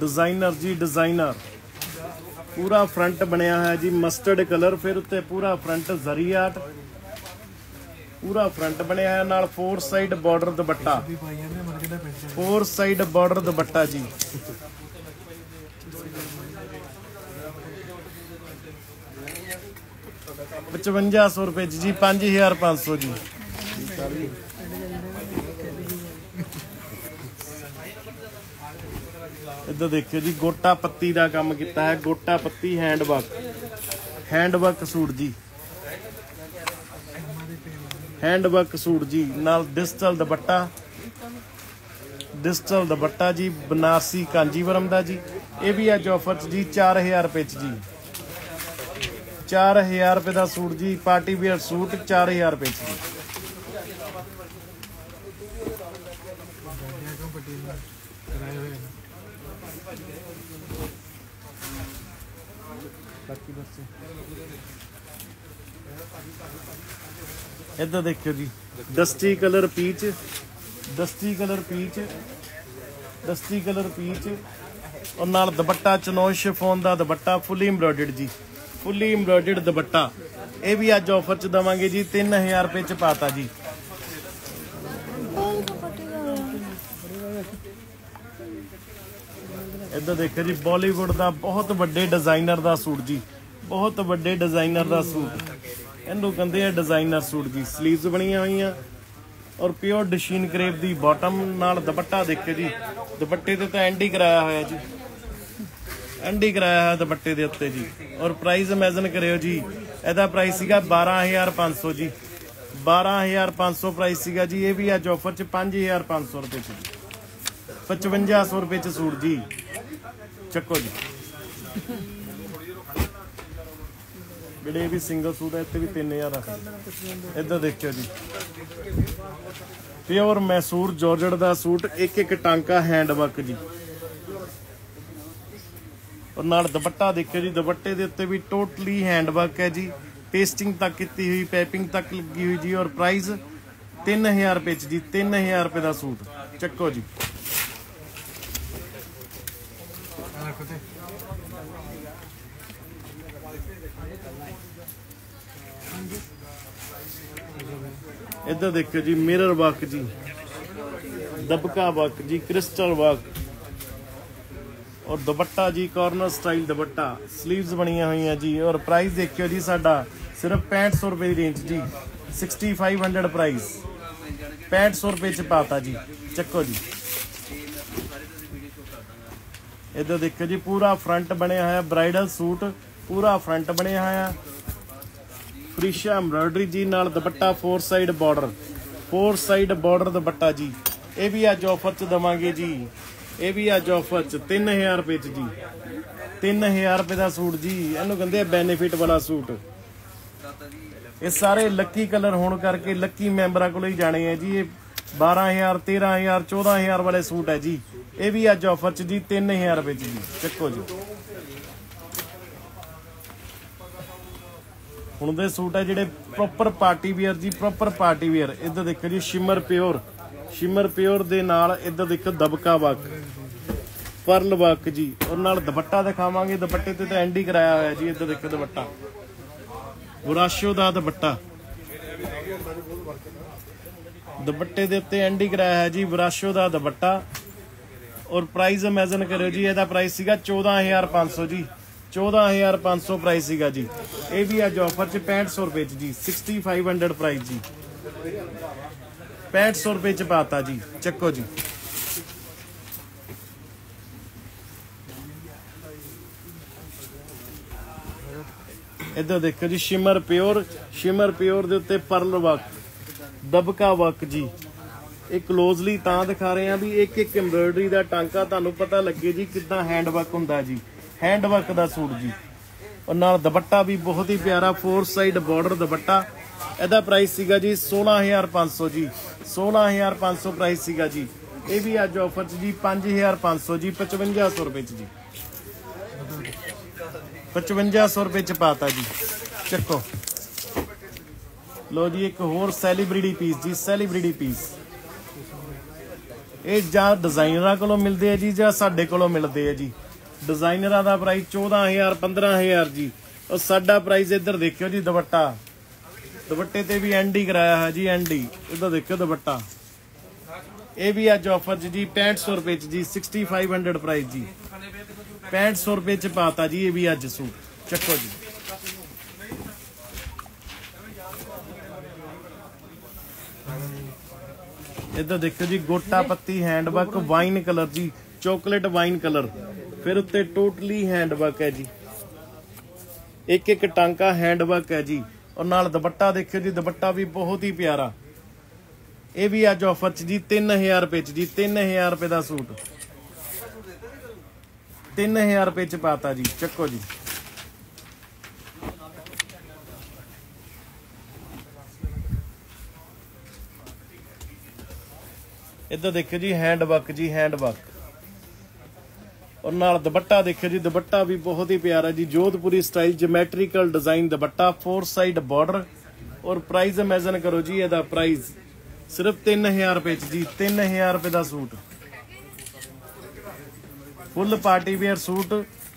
Designer ਜੀ, designer. ਪੂਰਾ front ਬਣਿਆ ਹੋਇਆ ਜੀ, ਮਸਟਰਡ ਕਲਰ, ਫਿਰ ਉੱਤੇ ਪੂਰਾ ਫਰੰਟ ਜ਼ਰੀ ਆਰਟ। ਪੂਰਾ ਫਰੰਟ ਬਣਿਆ ਹੋਇਆ, ਨਾਲ four side border dupatta. Four side border dupatta ਜੀ। ਪਚਵੰਜਾ ਸੌ ਰੁਪਏ ਜੀ 5500 ਜੀ। ਇੱਧਰ ਦੇਖਿਓ ਜੀ, ਗੋਟਾ ਪੱਤੀ ਦਾ ਕੰਮ ਕੀਤਾ ਹੈ, gota patti hand work hand work suit ਜੀ। ਹੈਂਡ ਵਰਕ ਸੂਟ ਜੀ, ਨਾਲ ਡਿਜੀਟਲ ਦੁਪੱਟਾ। ਡਿਜੀਟਲ ਦੁਪੱਟਾ ਜੀ, ਬਨਾਰਸੀ ਕਾਂਜੀਵਰਮ ਦਾ ਜੀ। ਇਹ ਵੀ ਅੱਜ ਆਫਰ 'ਚ ਜੀ 4000 ਰੁਪਏ 'ਚ ਜੀ। 4000 ਰੁਪਏ ਦਾ ਸੂਟ ਜੀ, ਪਾਰਟੀ ਵੇਅਰ ਸੂਟ 4000 ਰੁਪਏ 'ਚ ਜੀ ਗੱਡੀਆਂ ਕਿਉਂ ਪੱਟੀ ਨੂੰ ਕਰਾਏ ਹੋਏ ਨੇ ਬਾਕੀ ਦੱਸੋ ਇੱਧਰ ਦੇਖਿਓ ਜੀ dusty colour peach dusty colour peach dusty colour peach ਔਰ ਨਾਲ ਦੁਪੱਟਾ ਚਨੋਸ਼ ਸ਼ਿਫੋਨ ਦਾ ਦੁਪੱਟਾ ਫੁੱਲੀ ਐਮਬ੍ਰੋਇਡਰਡ ਜੀ ਫੁੱਲੀ ਐਮਬ੍ਰੋਇਡਰਡ ਦੁਪੱਟਾ। ਇਹ ਵੀ ਅੱਜ ਆਫਰ ਚ ਦਵਾਂਗੇ ਜੀ 3000 ਰੁਪਏ ਚ ਪਾਤਾ ਜੀ। ਇੱਧਰ ਦੇਖੋ ਜੀ ਬਾਲੀਵੁੱਡ ਦਾ ਬਹੁਤ ਵੱਡੇ ਡਿਜ਼ਾਈਨਰ ਦਾ ਸੂਟ ਜੀ। ਬਹੁਤ ਵੱਡੇ ਡਿਜ਼ਾਈਨਰ ਦਾ ਸੂਟ। ਇਹਨੂੰ ਕਹਿੰਦੇ ਆ ਡਿਜ਼ਾਈਨਰ ਸੂਟ ਜੀ। ਸਲੀਵਸ ਬਣੀਆਂ ਹੋਈਆਂ ਔਰ ਪਿਓਰ ਡਿਸ਼ੀਨ ਕਰੇਪ ਦੀ ਬਾਟਮ ਨਾਲ ਦੁਪੱਟਾ ਦੇਖੋ ਜੀ। ਦੁਪੱਟੇ ਤੇ ਤਾਂ ਐਂਡੀ ਕਰਾਇਆ ਹੋਇਆ ਜੀ। ਐਂਡੀ ਕਰਾਇਆ ਹੋਇਆ ਦੁਪੱਟੇ ਦੇ ਉੱਤੇ ਜੀ। ਔਰ ਪ੍ਰਾਈਸ ਇਮੇਜਿਨ ਕਰਿਓ ਜੀ। ਇਹਦਾ ਪ੍ਰਾਈਸ ਸੀਗਾ 12500 ਜੀ। 12500 ਪ੍ਰਾਈਸ ਸੀਗਾ ਜੀ। ਇਹ ਵੀ ਅੱਜ ਆਫਰ ਚ 5500 ਰੁਪਏ ਚ ਜੀ। 5500 ਰੁਪਏ ਚ ਸੂਟ ਜੀ। ਚੱਕੋ ਜੀ। ਜਿਹੜੇ ਵੀ ਸਿੰਗਲ ਸੂਟ ਹੈ ਇੱਥੇ ਵੀ 3000 ਆ। ਇੱਧਰ ਦੇਖਿਓ ਜੀ। ਪਿਓਰ ਮੈਸੂਰ ਜਾਰਜਟ ਦਾ ਸੂਟ, ਇੱਕ ਇੱਕ ਟਾਂਕਾ ਹੈਂਡ ਵਰਕ ਜੀ। ਔਰ ਨਾਲ ਦੁਪੱਟਾ ਦੇਖਿਓ ਜੀ, ਦੁਪੱਟੇ ਦੇ ਉੱਤੇ ਵੀ ਟੋਟਲੀ ਹੈਂਡ ਵਰਕ ਹੈ ਜੀ। ਪੇਸਟਿੰਗ ਤੱਕ ਕੀਤੀ ਹੋਈ ਪੈਪਿੰਗ ਤੱਕ ਲੱਗੀ ਹੋਈ ਜੀ, ਔਰ ਪ੍ਰਾਈਸ 3000 ਰੁਪਏ ਚ ਜੀ 3000 ਰੁਪਏ ਦਾ ਸੂਟ। ਚੱਕੋ ਜੀ। ਇੱਧਰ ਦੇਖਿਓ ਜੀ ਮਿਰਰ ਵਰਕ ਜੀ, ਦਬਕਾ ਵਰਕ ਜੀ ਕ੍ਰਿਸਟਲ ਵਰਕ ਔਰ ਦੁਪੱਟਾ ਜੀ ਕਾਰਨਰ ਸਟਾਈਲ ਦੁਪੱਟਾ 슬ੀਵਸ ਬਣੀਆਂ ਹੋਈਆਂ ਜੀ। ਔਰ ਪ੍ਰਾਈਸ ਦੇਖਿਓ ਜੀ, ਸਾਡਾ ਸਿਰਫ 6500 ਰੁਪਏ ਦੀ ਰੇਂਜ ਜੀ 6500 ਪ੍ਰਾਈਸ 6500 ਰੁਪਏ ਚ ਪਾਤਾ ਜੀ, ਚੱਕੋ ਜੀ। ਇੱਧਰ ਦੇਖਿਓ ਜੀ, ਪੂਰਾ ਫਰੰਟ ਬਣਿਆ ਹੋਇਆ ਬ੍ਰਾਈਡਲ ਸੂਟ ਪੂਰਾ ਫਰੰਟ ਬਣਿਆ ਹੋਇਆ। ਫ੍ਰਿਸ਼ਾ ਐਮਬ੍ਰੋਇਡਰੀ ਜੀ ਨਾਲ dupatta four side border. Four side border dupatta ਜੀ। ਇਹ ਵੀ ਅੱਜ ਆਫਰ ਚ ਦਵਾਂਗੇ ਜੀ। ਇਹ ਵੀ ਅੱਜ ਆਫਰ ਚ 3000 ਰੁਪਏ ਚ ਜੀ। 3000 ਰੁਪਏ ਦਾ ਸੂਟ ਜੀ। ਇਹਨੂੰ ਕਹਿੰਦੇ ਆ ਬੈਨੀਫਿਟ ਵਾਲਾ ਸੂਟ। ਇਹ ਸਾਰੇ ਲੱਕੀ ਕਲਰ ਹੋਣ ਕਰਕੇ ਲੱਕੀ ਮੈਂਬਰਾਂ ਕੋਲ ਹੀ ਜਾਣੇ ਆ ਜੀ। ਇਹ 12000 13000 14000 ਵਾਲੇ ਸੂਟ ਹੈ ਜੀ। ਇਹ ਵੀ ਅੱਜ ਆਫਰ ਚ ਜੀ। 3000 ਰੁਪਏ ਚ ਜੀ। ਚੱਕੋ ਜੀ। ਹੁਣ ਦੇ ਸੂਟ ਹੈ ਜਿਹੜੇ ਪ੍ਰੋਪਰ ਪਾਰਟੀ ਵੇਅਰ ਜੀ ਪ੍ਰੋਪਰ ਪਾਰਟੀ ਵੇਅਰ ਇੱਧਰ ਦੇਖੋ ਜੀ ਸ਼ਿਮਰ ਪਿਓਰ ਸ਼ਿਮਰ ਪਿਓਰ ਦੇ ਨਾਲ ਇੱਧਰ ਦੇਖੋ ਦਬਕਾ ਵਰਕ ਪਰਲ ਵਰਕ ਜੀ। ਔਰ ਨਾਲ ਦੁਪੱਟਾ ਦਿਖਾਵਾਂਗੇ। ਦੁਪੱਟੇ ਤੇ ਤਾਂ ਐਂਡੀ ਕਰਾਇਆ ਹੋਇਆ ਜੀ, ਇੱਧਰ ਦੇਖੋ ਦੁਪੱਟਾ। ਬੁਰਾਸ਼ੋ ਦਾ ਦੁਪੱਟਾ। ਦੁਪੱਟੇ ਦੇ ਉੱਤੇ ਐਂਡੀ ਕਰਾਇਆ ਹੈ ਜੀ ਬੁਰਾਸ਼ੋ ਦਾ ਦੁਪੱਟਾ। ਔਰ ਪ੍ਰਾਈਸ ਇਮੇਜਿਨ ਕਰਿਓ ਜੀ, ਇਹਦਾ ਪ੍ਰਾਈਸ ਸੀਗਾ 14500 ਜੀ। 14500 ਪ੍ਰਾਈਸ ਸੀਗਾ ਜੀ। ਇਹ ਵੀ ਅੱਜ ਆਫਰ ਚ 6500 ਰੁਪਏ ਚ ਜੀ 6500 ਪ੍ਰਾਈਸ ਜੀ। 6500 ਰੁਪਏ ਚ ਪਾਤਾ ਜੀ, ਚੱਕੋ ਜੀ। ਇੱਧਰ ਦੇਖੋ ਜੀ ਸ਼ਿਮਰ ਪਿਓਰ ਸ਼ਿਮਰ ਪਿਓਰ ਦੇ ਉੱਤੇ ਪਰਲ ਵਰਕ ਦਬਕਾ ਵਰਕ ਜੀ। ਇਹ ਕਲੋਜ਼ਲੀ ਤਾਂ ਦਿਖਾ ਰਹੇ ਆ ਵੀ ਇੱਕ ਇੱਕ ਐਮਬ੍ਰੋਇਡਰੀ ਦਾ ਟਾਂਕਾ ਤੁਹਾਨੂੰ ਪਤਾ ਲੱਗੇ ਜੀ ਕਿੱਦਾਂ ਹੈਂਡ ਵਰਕ ਹੁੰਦਾ ਜੀ। ਹੈਂਡ ਵਰਕ ਦਾ ਸੂਟ ਜੀ। ਔਰ ਨਾਲ ਦੁਪੱਟਾ ਵੀ ਬਹੁਤ ਹੀ ਪਿਆਰਾ ਫੋਰ ਸਾਈਡ ਬਾਰਡਰ ਦੁਪੱਟਾ। ਇਹਦਾ ਪ੍ਰਾਈਸ ਸੀਗਾ ਜੀ 16500 ਜੀ। 16500 ਪ੍ਰਾਈਸ ਸੀਗਾ ਜੀ। ਇਹ ਵੀ ਅੱਜ ਆਫਰ 'ਚ ਜੀ 5500 ਜੀ 5500 ਰੁਪਏ 'ਚ ਜੀ। 5500 ਰੁਪਏ 'ਚ ਪਾਤਾ ਜੀ। ਚੱਕੋ। ਲੋ ਜੀ, ਇੱਕ ਹੋਰ ਸੈਲੀਬ੍ਰਿਟੀ ਪੀਸ ਜੀ ਸੈਲੀਬ੍ਰਿਟੀ ਪੀਸ ਇਹ ਜਾਂ ਡਿਜ਼ਾਈਨਰਾਂ ਕੋਲੋਂ ਮਿਲਦੇ ਆ ਜੀ, ਜਾਂ ਸਾਡੇ ਕੋਲੋਂ ਮਿਲਦੇ ਆ ਜੀ। ਡਿਜ਼ਾਈਨਰਾਂ ਦਾ ਪ੍ਰਾਈਸ 14000 15000 ਜੀ। ਉਹ ਸਾਡਾ ਪ੍ਰਾਈਸ ਇੱਧਰ ਦੇਖਿਓ ਜੀ, ਦੁਪੱਟਾ। ਦੁਪੱਟੇ ਤੇ ਵੀ ਐਂਡੀ ਕਰਾਇਆ ਹੈ ਜੀ, ਐਂਡੀ। ਇੱਧਰ ਦੇਖਿਓ ਦੁਪੱਟਾ। ਇਹ ਵੀ ਅੱਜ ਆਫਰ 'ਚ ਜੀ 6500 ਰੁਪਏ 'ਚ ਜੀ 6500 ਪ੍ਰਾਈਸ ਜੀ। 6500 ਰੁਪਏ 'ਚ ਪਾਤਾ ਜੀ, ਇਹ ਵੀ ਅੱਜ ਸੂਟ। ਚੱਕੋ ਜੀ। ਇੱਧਰ ਦੇਖੋ ਜੀ, gota patti handwork wine colour ਜੀ ਚਾਕਲੇਟ ਵਾਈਨ ਕਲਰ ਫਿਰ ਉੱਤੇ ਟੋਟਲੀ ਹੈਂਡਵਰਕ ਹੈ ਜੀ। ਇੱਕ ਇੱਕ ਟਾਂਕਾ ਹੈਂਡਵਰਕ ਹੈ ਜੀ। ਔਰ ਨਾਲ ਦੁਪੱਟਾ ਦੇਖਿਓ ਜੀ, ਦੁਪੱਟਾ ਵੀ ਬਹੁਤ ਹੀ ਪਿਆਰਾ। ਇਹ ਵੀ ਅੱਜ ਆਫਰ 'ਚ ਜੀ 3000 ਰੁਪਏ 'ਚ ਜੀ 3000 ਰੁਪਏ ਦਾ ਸੂਟ। 3000 ਰੁਪਏ 'ਚ ਪਾਤਾ ਜੀ, ਚੱਕੋ ਜੀ। ਇੱਧਰ ਦੇਖਿਓ ਜੀ ਹੈਂਡ ਵਰਕ ਜੀ ਹੈਂਡ ਵਰਕ ਔਰ ਨਾਲ ਦੁਪੱਟਾ ਦੇਖਿਓ ਜੀ, ਦੁਪੱਟਾ ਵੀ ਬਹੁਤ ਹੀ ਪਿਆਰਾ ਜੀ, Jodhpuri style geometrical design dupatta 4 side border ਔਰ ਪ੍ਰਾਈਸ ਇਮੇਜਨ ਕਰੋ ਜੀ, ਇਹਦਾ ਪ੍ਰਾਈਸ ਸਿਰਫ 3000 ਰੁਪਏ ਚ ਜੀ 3000 ਰੁਪਏ ਦਾ suit. Full party wear suit,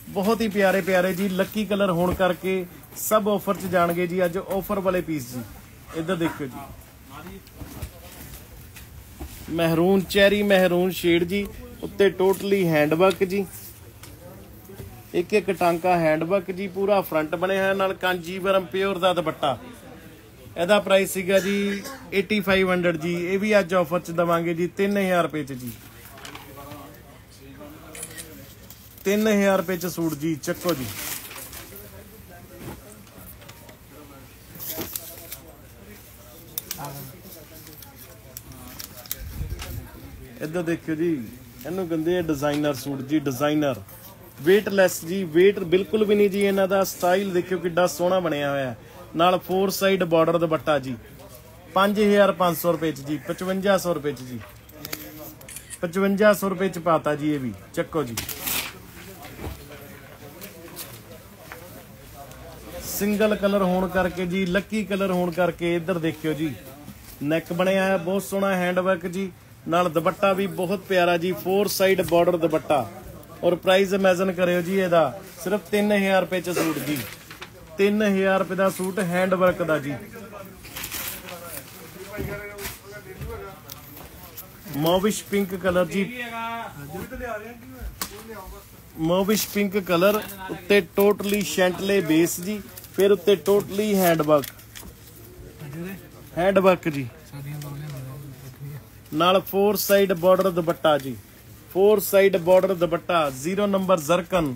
ਬਹੁਤ ਹੀ ਪਿਆਰੇ ਪਿਆਰੇ ਜੀ ਲੱਕੀ ਕਲਰ ਹੋਣ ਕਰਕੇ ਸਭ ਆਫਰ ਚ ਜਾਣਗੇ ਜੀ, ਅੱਜ ਆਫਰ ਵਾਲੇ ਪੀਸ ਜੀ। ਇੱਧਰ ਦੇਖਿਓ ਜੀ। ਮਹਿਰੂਨ ਚੈਰੀ ਮਹਿਰੂਨ ਸ਼ੇਡ ਜੀ। ਉੱਤੇ ਟੋਟਲੀ ਹੈਂਡਵਰਕ ਜੀ। ਇੱਕ ਇੱਕ ਟਾਂਕਾ ਹੈਂਡਵਰਕ ਜੀ, ਪੂਰਾ ਫਰੰਟ ਬਣਿਆ ਹੋਇਆ ਨਾਲ ਕਾਂਜੀਵਰਮ ਪਿਓਰ ਦਾ ਦੁਪੱਟਾ। ਇਹਦਾ ਪ੍ਰਾਈਸ ਸੀਗਾ ਜੀ 8500 ਜੀ। ਇਹ ਵੀ ਅੱਜ ਆਫਰ ਚ ਦਵਾਂਗੇ ਜੀ 3000 ਰੁਪਏ ਚ ਜੀ। 3000 ਰੁਪਏ ਚ ਸੂਟ ਜੀ, ਚੱਕੋ ਜੀ। ਇੱਧਰ ਦੇਖਿਓ ਜੀ। ਇਹਨੂੰ ਕਹਿੰਦੇ ਆ ਡਿਜ਼ਾਈਨਰ ਸੂਟ ਜੀ ਡਿਜ਼ਾਈਨਰ weightless ਜੀ, weight ਬਿਲਕੁਲ ਵੀ ਨਹੀਂ ਜੀ ਇਹਨਾਂ ਦਾ। ਸਟਾਈਲ ਦੇਖਿਓ ਕਿੱਡਾ ਸੋਹਣਾ ਬਣਿਆ ਹੋਇਆ ਨਾਲ 4 ਸਾਈਡ ਬਾਰਡਰ ਦੁਪੱਟਾ ਜੀ। 5500 ਰੁਪਏ ਚ ਜੀ 5500 ਰੁਪਏ ਚ ਜੀ। 5500 ਰੁਪਏ ਚ ਪਾਤਾ ਜੀ ਇਹ ਵੀ। ਚੱਕੋ ਜੀ। ਸਿੰਗਲ ਕਲਰ ਹੋਣ ਕਰਕੇ ਜੀ, ਲੱਕੀ ਕਲਰ ਹੋਣ ਕਰਕੇ ਇੱਧਰ ਦੇਖਿਓ ਜੀ। ਨੈਕ ਬਣਿਆ ਹੈ ਬਹੁਤ ਸੋਹਣਾ ਹੈਂਡਵਰਕ ਜੀ। ਨਾਲ ਦੁਪੱਟਾ ਵੀ ਬਹੁਤ ਪਿਆਰਾ ਜੀ 4 ਸਾਈਡ ਬਾਰਡਰ ਦੁਪੱਟਾ। ਔਰ ਪ੍ਰਾਈਸ ਇਮੇਜਨ ਕਰਿਓ ਜੀ ਇਹਦਾ, ਸਿਰਫ 3000 ਰੁਪਏ ਚ ਸੂਟ ਜੀ। 3000 ਰੁਪਏ ਦਾ ਸੂਟ ਹੈਂਡਵਰਕ ਦਾ ਜੀ। ਮੋਵਿਸ਼ ਪਿੰਕ ਕਲਰ ਜੀ। ਮੋਵਿਸ਼ ਪਿੰਕ ਕਲਰ ਉੱਤੇ ਟੋਟਲੀ ਸ਼ੈਂਟਲੇ ਬੇਸ ਜੀ, ਫਿਰ ਉੱਤੇ ਟੋਟਲੀ ਹੈਂਡਵਰਕ ਹੈਂਡਵਰਕ ਜੀ। ਸਾਡੀਆਂ ਬੋਲੀਆਂ ਨਾਲ 4 ਸਾਈਡ ਬਾਰਡਰ ਦੁਪੱਟਾ ਜੀ। 4 side border dupatta 0 number zircon.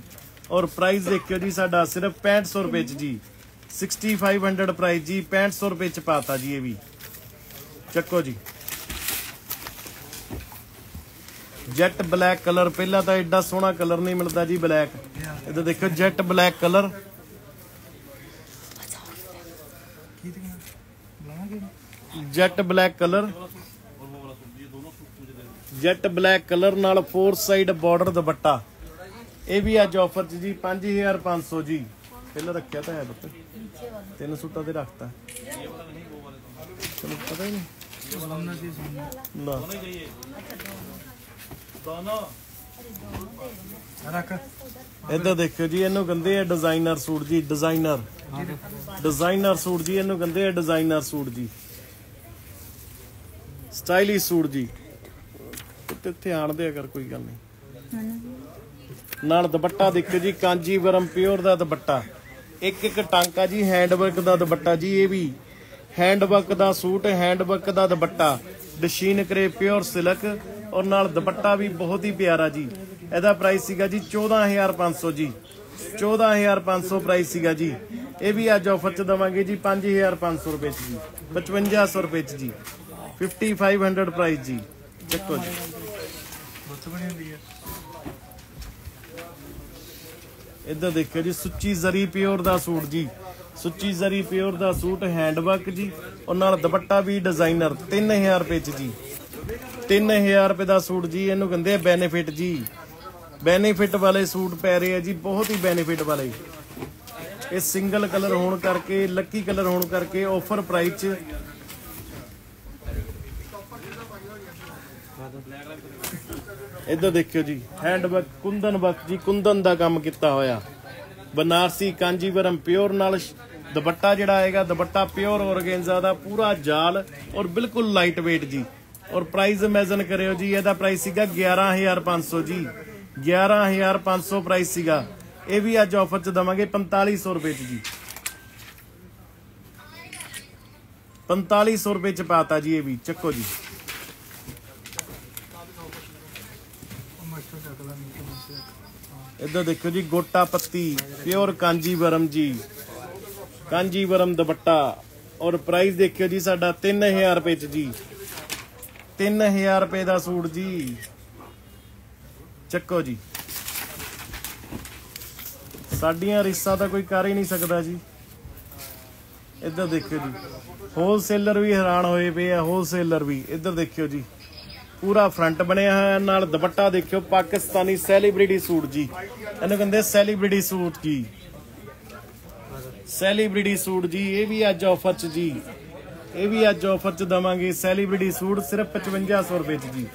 ਔਰ ਪ੍ਰਾਈਸ ਦੇਖਿਓ ਜੀ ਸਾਡਾ ਸਿਰਫ 6500 ਰੁਪਏ ਚ ਜੀ। 6500 ਪ੍ਰਾਈਸ ਜੀ 6500 ਰੁਪਏ ਚ ਪਾਤਾ ਜੀ ਇਹ ਵੀ। ਚੱਕੋ ਜੀ। ਜੈਟ ਬਲੈਕ ਕਲਰ ਪਹਿਲਾਂ ਤਾਂ ਐਡਾ ਸੋਹਣਾ ਕਲਰ ਨਹੀਂ ਮਿਲਦਾ ਜੀ ਬਲੈਕ ਇਹਦਾ ਦੇਖੋ jet black colour jet black colour jet black colour ਨਾਲ 4 ਸਾਈਡ ਬਾਰਡਰ ਦੁਪੱਟਾ। ਇਹ ਵੀ ਅੱਜ ਆਫਰ 'ਚ ਜੀ 5500 ਜੀ। ਪਹਿਲਾਂ ਰੱਖਿਆ ਤਾਂ ਹੈ ਪੁੱਤ। ਤਿੰਨ ਸੂਟਾਂ ਤੇ ਰੱਖਤਾ। ਚਲੋ ਪਤਾ ਹੀ ਨਹੀਂ। ਰੱਖ। ਇੱਧਰ ਦੇਖਿਓ ਜੀ ਇਹਨੂੰ ਕਹਿੰਦੇ ਆ ਡਿਜ਼ਾਈਨਰ ਸੂਟ ਜੀ ਡਿਜ਼ਾਈਨਰ ਡਿਜ਼ਾਈਨਰ ਸੂਟ ਜੀ ਇਹਨੂੰ ਕਹਿੰਦੇ ਆ ਡਿਜ਼ਾਈਨਰ ਸੂਟ ਜੀ। ਸਟਾਈਲਿਸ਼ ਸੂਟ ਜੀ। ਤੇ ਧਿਆਨ ਦੇ ਅਗਰ ਕੋਈ ਗੱਲ ਨਹੀਂ। ਨਾਲ ਦੁਪੱਟਾ ਦੇਖਿਓ ਜੀ ਕਾਂਜੀਵਰਮ ਪਿਓਰ ਦਾ ਦੁਪੱਟਾ। ਇੱਕ ਇੱਕ ਟਾਂਕਾ ਜੀ ਹੈਂਡਵਰਕ ਦਾ ਦੁਪੱਟਾ ਜੀ ਇਹ ਵੀ। ਹੈਂਡਵਰਕ ਦਾ ਸੂਟ ਹੈਂਡਵਰਕ ਦਾ ਦੁਪੱਟਾ। ਡਸ਼ੀਨ ਕਰੇ ਪਿਓਰ ਸਿਲਕ। ਔਰ ਨਾਲ ਦੁਪੱਟਾ ਵੀ ਬਹੁਤ ਹੀ ਪਿਆਰਾ ਜੀ। ਇਹਦਾ ਪ੍ਰਾਈਸ ਸੀਗਾ ਜੀ 14500 ਜੀ। 14500 ਪ੍ਰਾਈਸ ਸੀਗਾ ਜੀ। ਇਹ ਵੀ ਅੱਜ ਆਫਰ ਚ ਦਵਾਂਗੇ ਜੀ 5500 ਰੁਪਏ ਚ ਜੀ। 5500 ਰੁਪਏ ਚ ਜੀ। 5500 ਪ੍ਰਾਈਸ ਜੀ। ਚੱਕੋ ਜੀ। ਬੁੱਤ ਬਣੀ ਹੁੰਦੀ ਹੈ ਇੱਧਰ ਦੇਖਿਓ ਜੀ, ਸੁੱਚੀ ਜ਼ਰੀ ਪਿਓਰ ਦਾ ਸੂਟ ਜੀ। ਸੁੱਚੀ ਜ਼ਰੀ ਪਿਓਰ ਦਾ ਸੂਟ ਹੈਂਡਵਰਕ ਜੀ। ਔਰ ਨਾਲ ਦੁਪੱਟਾ ਵੀ ਡਿਜ਼ਾਈਨਰ 3000 ਰੁਪਏ ਚ ਜੀ। 3000 ਰੁਪਏ ਦਾ ਸੂਟ ਜੀ, ਇਹਨੂੰ ਕਹਿੰਦੇ ਆ ਬੈਨੀਫਿਟ ਜੀ। ਬੈਨੀਫਿਟ ਵਾਲੇ ਸੂਟ ਪੈ ਰਹੇ ਆ ਜੀ, ਬਹੁਤ ਹੀ ਬੈਨੀਫਿਟ ਵਾਲੇ। ਇਹ ਸਿੰਗਲ ਕਲਰ ਹੋਣ ਕਰਕੇ ਲੱਕੀ ਕਲਰ ਹੋਣ ਕਰਕੇ ਆਫਰ ਪ੍ਰਾਈਸ ਚ ਇੱਧਰ ਦੇਖਿਓ ਜੀ ਹੈਂਡ ਵਰਕ ਕੁੰਦਨ ਵਰਕ ਜੀ, ਕੁੰਦਨ ਦਾ ਕੰਮ ਕੀਤਾ ਹੋਇਆ। ਬਨਾਰਸੀ, ਕਾਂਜੀਵਰਮ, ਪਿਓਰ ਨਾਲ ਦੁਪੱਟਾ ਜਿਹੜਾ ਆਏਗਾ, ਦੁਪੱਟਾ ਪਿਓਰ ਔਰਗੇਂਜ਼ਾ ਦਾ ਪੂਰਾ ਜਾਲ ਔਰ ਬਿਲਕੁਲ ਲਾਈਟ weight ਜੀ। ਔਰ ਪ੍ਰਾਈਸ ਇਮੇਜਿਨ ਕਰਿਓ ਜੀ, ਇਹਦਾ ਪ੍ਰਾਈਸ ਸੀਗਾ 11500 ਜੀ। 11500 ਪ੍ਰਾਈਸ ਸੀਗਾ। ਇਹ ਵੀ ਅੱਜ ਆਫਰ ਚ ਦਵਾਂਗੇ 4500 ਰੁਪਏ ਚ ਜੀ। 4500 ਰੁਪਏ ਚ ਪਾਤਾ ਜੀ ਇਹ ਵੀ, ਚੱਕੋ ਜੀ ਉਹ ਮਾਸਟਰ ਚੱਕ ਲਾ ਨੀਚੇ ਨੀਚੇ ਇੱਧਰ ਦੇਖੋ ਜੀ, ਗੋਟਾ ਪੱਤੀ ਪਿਓਰ ਕਾਂਜੀਵਰਮ ਜੀ। ਕਾਂਜੀਵਰਮ ਦੁਪੱਟਾ। ਔਰ ਪ੍ਰਾਈਸ ਦੇਖਿਓ ਜੀ, ਸਾਡਾ 3000 ਰੁਪਏ ਚ ਜੀ। 3000 ਰੁਪਏ ਦਾ ਸੂਟ ਜੀ। ਚੱਕੋ ਜੀ। ਸਾਡੀਆਂ ਰਿਸਾ ਤਾਂ ਕੋਈ ਕਰ ਹੀ ਨਹੀਂ ਸਕਦਾ ਜੀ। ਇੱਧਰ ਦੇਖਿਓ ਜੀ। ਹੋਲਸੇਲਰ ਵੀ ਹੈਰਾਨ ਹੋਏ ਪਏ ਆ ਹੋਲਸੇਲਰ ਵੀ। ਇੱਧਰ ਦੇਖਿਓ ਜੀ। ਪੂਰਾ ਫਰੰਟ ਬਣਿਆ ਹੋਇਆ ਨਾਲ ਦੁਪੱਟਾ ਦੇਖਿਓ, ਪਾਕਿਸਤਾਨੀ ਸੈਲੀਬ੍ਰਿਟੀ ਸੂਟ ਜੀ। ਇਹਨੂੰ ਕਹਿੰਦੇ ਸੈਲੀਬ੍ਰਿਟੀ ਸੂਟ ਜੀ। ਸੈਲੀਬ੍ਰਿਟੀ ਸੂਟ ਜੀ, ਇਹ ਵੀ ਅੱਜ ਆਫਰ 'ਚ ਜੀ। ਇਹ ਵੀ ਅੱਜ ਆਫਰ 'ਚ ਦਵਾਂਗੇ ਸੈਲੀਬ੍ਰਿਟੀ ਸੂਟ, ਸਿਰਫ 5500 ਰੁਪਏ 'ਚ ਜੀ।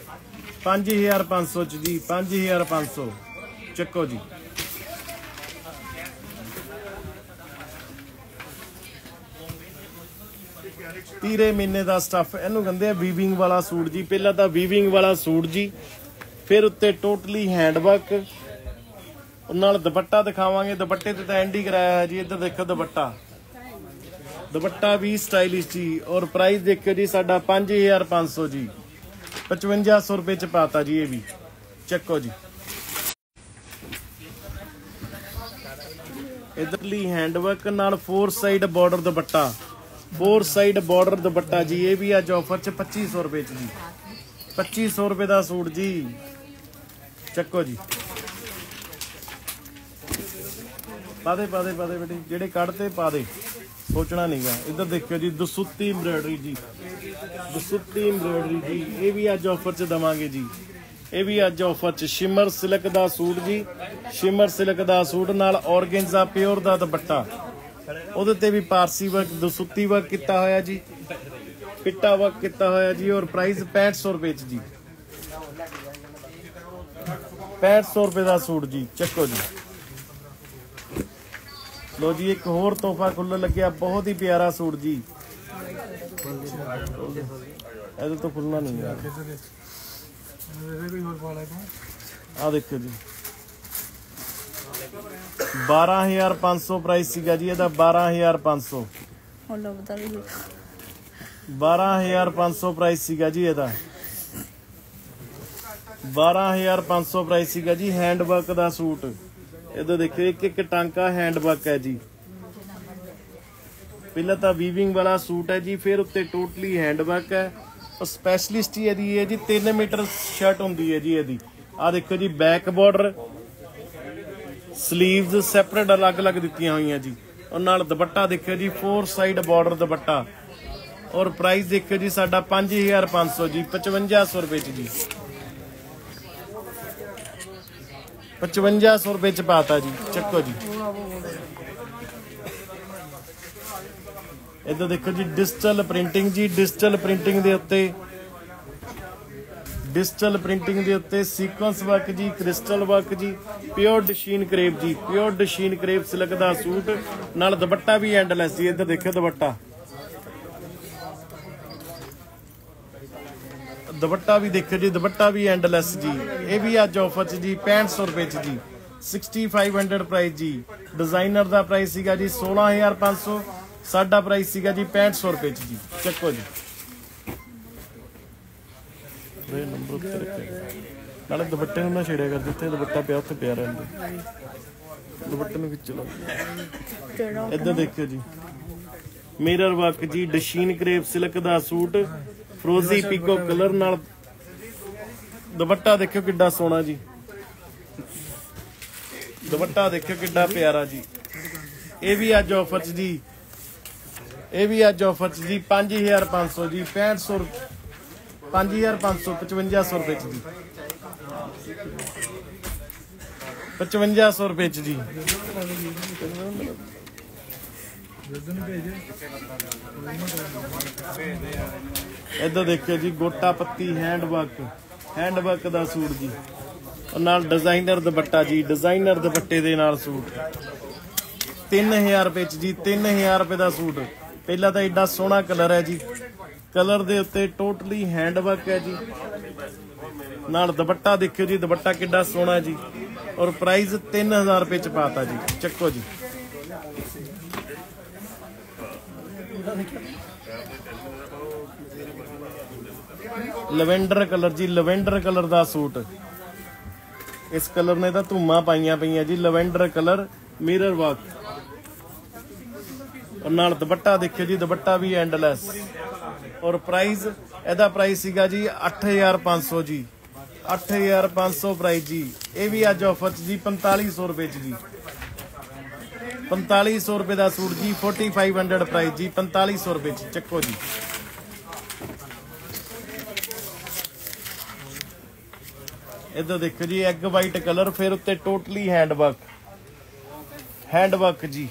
5500 'ਚ ਜੀ 5500 ਚੱਕੋ ਜੀ। ਤੀਰੇ ਮਹੀਨੇ ਦਾ ਸਟੱਫ ਇਹਨੂੰ ਕਹਿੰਦੇ ਆ ਵੀਵਿੰਗ ਵਾਲਾ ਸੂਟ ਜੀ। ਪਹਿਲਾਂ ਤਾਂ ਵੀਵਿੰਗ ਵਾਲਾ ਸੂਟ ਜੀ। ਫਿਰ ਉੱਤੇ ਟੋਟਲੀ ਹੈਂਡਵਰਕ ਨਾਲ ਦੁਪੱਟਾ ਦਿਖਾਵਾਂਗੇ। ਦੁਪੱਟੇ ਤੇ ਤਾਂ ਐਂਡ ਕਰਾਇਆ ਹੈ ਜੀ। ਇੱਧਰ ਦੇਖੋ ਦੁਪੱਟਾ। ਦੁਪੱਟਾ ਵੀ ਸਟਾਈਲਿਸ਼ ਜੀ। ਔਰ ਪ੍ਰਾਈਸ ਦੇਖਿਓ ਜੀ, ਸਾਡਾ 5500 ਜੀ। 5500 ਰੁਪਏ ਚ ਪਾਤਾ ਜੀ ਇਹ ਵੀ। ਚੱਕੋ ਜੀ। ਇਧਰਲੀ ਹੈਂਡਵਰਕ ਨਾਲ four side border dupatta. Four side border dupatta ਜੀ, ਇਹ ਵੀ ਅੱਜ ਆਫਰ ਚ 2500 ਰੁਪਏ ਚ ਜੀ। 2500 ਰੁਪਏ ਦਾ ਸੂਟ ਜੀ। ਚੱਕੋ ਜੀ। ਪਾ ਦੇ ਪਾ ਦੇ ਪਾ ਦੇ ਬੇਟੀ, ਜਿਹੜੇ ਕੱਢਤੇ ਪਾ ਦੇ। ਸੋਚਣਾ ਨਹੀਂਗਾ ਇੱਧਰ ਦੇਖਿਓ ਜੀ, ਦਸੁੱਤੀ ਐਮਬ੍ਰਾਇਡਰੀ ਜੀ। ਦਸੁੱਤੀ ਐਮਬ੍ਰਾਇਡਰੀ ਜੀ। ਇਹ ਵੀ ਅੱਜ ਆਫਰ 'ਚ ਦਵਾਂਗੇ ਜੀ। ਇਹ ਵੀ ਅੱਜ ਆਫਰ 'ਚ ਸ਼ਿਮਰ ਸਿਲਕ ਦਾ ਸੂਟ ਜੀ। ਸ਼ਿਮਰ ਸਿਲਕ ਦਾ ਸੂਟ ਨਾਲ ਔਰਗੈਂਜ਼ਾ ਪਿਓਰ ਦਾ ਦੁਪੱਟਾ। ਉਹਦੇ ਤੇ ਵੀ ਪਾਰਸੀ ਵਰਕ ਦਸੁੱਤੀ ਵਰਕ ਕੀਤਾ ਹੋਇਆ ਜੀ, ਪਿੱਟਾ ਵਰਕ ਕੀਤਾ ਹੋਇਆ ਜੀ, ਔਰ ਪ੍ਰਾਈਸ 6500 ਰੁਪਏ 'ਚ ਜੀ। 6500 ਰੁਪਏ ਦਾ ਸੂਟ ਜੀ, ਚੱਕੋ ਜੀ। ਲੋ ਜੀ, ਇੱਕ ਹੋਰ ਤੋਹਫਾ ਖੁੱਲ੍ਹਣ ਲੱਗਿਆ, ਬਹੁਤ ਹੀ ਪਿਆਰਾ ਸੂਟ ਜੀ। ਇਹਦੇ ਤੋਂ ਖੁੱਲਣਾ ਨਹੀਂ ਯਾਰ। ਆ ਦੇਖੋ ਜੀ। 12500 ਪ੍ਰਾਈਸ ਸੀਗਾ ਜੀ ਇਹਦਾ 12500 ਉਹ ਲੱਭਦਾ ਵੀ 12500 ਪ੍ਰਾਈਸ ਸੀਗਾ ਜੀ ਇਹਦਾ। 12500 ਪ੍ਰਾਈਸ ਸੀਗਾ ਜੀ ਹੈਂਡ ਵਰਕ ਦਾ ਸੂਟ। ਇਹਦਾ ਦੇਖਿਓ ਇੱਕ ਇੱਕ ਟਾਂਕਾ ਹੈਂਡ ਵਰਕ ਹੈ ਜੀ। ਪਹਿਲਾਂ ਤਾਂ ਵੀਵਿੰਗ ਵਾਲਾ ਸੂਟ ਹੈ ਜੀ ਫਿਰ ਉੱਤੇ ਟੋਟਲੀ ਹੈਂਡ ਵਰਕ ਹੈ ਸਪੈਸ਼ਲਿਸਟ ਹੀ ਇਹਦੀ ਹੈ ਜੀ 3 ਮੀਟਰ ਸ਼ਰਟ ਹੁੰਦੀ ਹੈ ਜੀ ਇਹਦੀ। ਆ ਦੇਖੋ ਜੀ ਬੈਕ ਬਾਰਡਰ ਸਲੀਵਸ ਸੈਪਰੇਟ ਅਲੱਗ-ਅਲੱਗ ਦਿੱਤੀਆਂ ਹੋਈਆਂ ਜੀ। ਔਰ ਨਾਲ ਦੁਪੱਟਾ ਦੇਖਿਓ ਜੀ 4 ਸਾਈਡ ਬਾਰਡਰ ਦੁਪੱਟਾ। ਔਰ ਪ੍ਰਾਈਸ ਦੇਖਿਓ ਜੀ ਸਾਡਾ 5500 ਜੀ 5500 ਰੁਪਏ ਚ ਜੀ। 5500 ਰੁਪਏ ਚ ਪਾਤਾ ਜੀ, ਚੱਕੋ ਜੀ। ਇੱਧਰ ਦੇਖੋ ਜੀ ਡਿਜੀਟਲ ਪ੍ਰਿੰਟਿੰਗ ਜੀ ਡਿਜੀਟਲ ਪ੍ਰਿੰਟਿੰਗ ਦੇ ਉੱਤੇ ਡਿਜੀਟਲ ਪ੍ਰਿੰਟਿੰਗ ਦੇ ਉੱਤੇ ਸੀਕੁਐਂਸ ਵਰਕ ਜੀ, ਕ੍ਰਿਸਟਲ ਵਰਕ ਜੀ, ਪਿਓਰ ਡਸ਼ੀਨ ਕਰੇਪ ਜੀ, ਪਿਓਰ ਡਸ਼ੀਨ ਕਰੇਪ ਸਿਲਕ ਦਾ ਸੂਟ, ਨਾਲ ਦੁਪੱਟਾ ਵੀ ਐਂਡਲੈਸ ਜੀ, ਇੱਧਰ ਦੇਖਿਓ ਦੁਪੱਟਾ। ਦੁਪੱਟਾ ਵੀ ਦੇਖਿਓ ਜੀ, ਦੁਪੱਟਾ ਵੀ ਐਂਡਲੈਸ ਜੀ। ਇਹ ਵੀ ਅੱਜ ਆਫਰ 'ਚ ਜੀ 6500 ਰੁਪਏ 'ਚ ਜੀ। 6500 ਪ੍ਰਾਈਸ ਜੀ। ਡਿਜ਼ਾਈਨਰ ਦਾ ਪ੍ਰਾਈਸ ਸੀਗਾ ਜੀ 16500 ਸਾਡਾ ਪ੍ਰਾਈਸ ਸੀਗਾ ਜੀ 6500 ਰੁਪਏ 'ਚ ਜੀ। ਚੱਕੋ ਜੀ। ਵੇ ਨੰਬਰ ਉੱਤੇ ਰੱਖਿਆ ਨਾਲੇ ਦੁਪੱਟੇ ਨੂੰ ਨਾ ਛੇੜਿਆ ਕਰ ਜਿੱਥੇ ਦੁਪੱਟਾ ਪਿਆ ਉੱਥੇ ਪਿਆ ਰਹਿੰਦਾ ਦੁਪੱਟੇ ਨੂੰ ਖਿੱਚ ਲਓ। ਇੱਧਰ ਦੇਖਿਓ ਜੀ। ਮਿਰਰ ਵਰਕ ਜੀ ਡਸ਼ੀਨ ਕਰੇਪ ਸਿਲਕ ਦਾ ਸੂਟ ਫਰੋਜ਼ੀ ਪੀਕੋ ਕਲਰ ਨਾਲ। ਦੁਪੱਟਾ ਦੇਖਿਓ ਕਿੱਡਾ ਸੋਹਣਾ ਜੀ। ਦੁਪੱਟਾ ਦੇਖਿਓ ਕਿੱਡਾ ਪਿਆਰਾ ਜੀ। ਇਹ ਵੀ ਅੱਜ ਆਫਰ 'ਚ ਜੀ। ਇਹ ਵੀ ਅੱਜ ਆਫਰ 'ਚ ਜੀ 5500 ਜੀ 6500 5500 5500 ਰੁਪਏ 'ਚ ਜੀ। 5500 ਰੁਪਏ 'ਚ ਜੀ। ਜਦੋਂ ਨੂੰ ਭੇਜ ਇੱਧਰ ਦੇਖਿਓ ਜੀ, ਗੋਟਾ ਪੱਤੀ ਹੈਂਡ ਵਰਕ ਹੈਂਡ ਵਰਕ ਦਾ ਸੂਟ ਜੀ। ਔਰ ਨਾਲ ਡਿਜ਼ਾਈਨਰ ਦੁਪੱਟਾ ਜੀ ਡਿਜ਼ਾਈਨਰ ਦੁਪੱਟੇ ਦੇ ਨਾਲ ਸੂਟ। 3000 ਰੁਪਏ ਚ ਜੀ 3000 ਰੁਪਏ ਦਾ ਸੂਟ। ਪਹਿਲਾ ਤਾਂ ਐਡਾ ਸੋਹਣਾ ਕਲਰ ਹੈ ਜੀ। ਕਲਰ ਦੇ ਉੱਤੇ ਟੋਟਲੀ ਹੈਂਡ ਵਰਕ ਹੈ ਜੀ। ਨਾਲ ਦੁਪੱਟਾ ਦੇਖਿਓ ਜੀ, ਦੁਪੱਟਾ ਕਿੱਡਾ ਸੋਹਣਾ ਜੀ। ਔਰ ਪ੍ਰਾਈਸ 3000 ਰੁਪਏ ਚ ਪਾਤਾ ਜੀ। ਚੱਕੋ ਜੀ। ਲਵੈਂਡਰ ਕਲਰ ਜੀ, ਲਵੈਂਡਰ ਕਲਰ ਦਾ ਸੂਟ। ਇਸ ਕਲਰ ਨੇ ਤਾਂ ਧੂਮਾਂ ਪਾਈਆਂ ਪਈਆਂ ਜੀ। ਲਵੈਂਡਰ ਕਲਰ ਮਿਰਰ ਵਰਕ ਔਰ ਨਾਲ ਦੁਪੱਟਾ ਦੇਖਿਓ ਜੀ, ਦੁਪੱਟਾ ਵੀ ਐਂਡਲੈਸ ਔਰ ਪ੍ਰਾਈਸ ਇਹਦਾ ਪ੍ਰਾਈਸ ਸੀਗਾ ਜੀ 8500 ਜੀ। 8500 ਪ੍ਰਾਈਸ ਜੀ। ਇਹ ਵੀ ਅੱਜ ਆਫਰ ਚ ਜੀ 4500 ਰੁਪਏ ਚ ਜੀ। 4500 ਰੁਪਏ ਦਾ ਸੂਟ ਜੀ 4500 ਪ੍ਰਾਈਸ ਜੀ 4500 ਰੁਪਏ ਚ। ਚੱਕੋ ਜੀ। ਇਧਰ ਦੇਖੋ ਜੀ ਐਗ ਵਾਈਟ ਕਲਰ ਫਿਰ ਉੱਤੇ totally hand work hand work ਜੀ।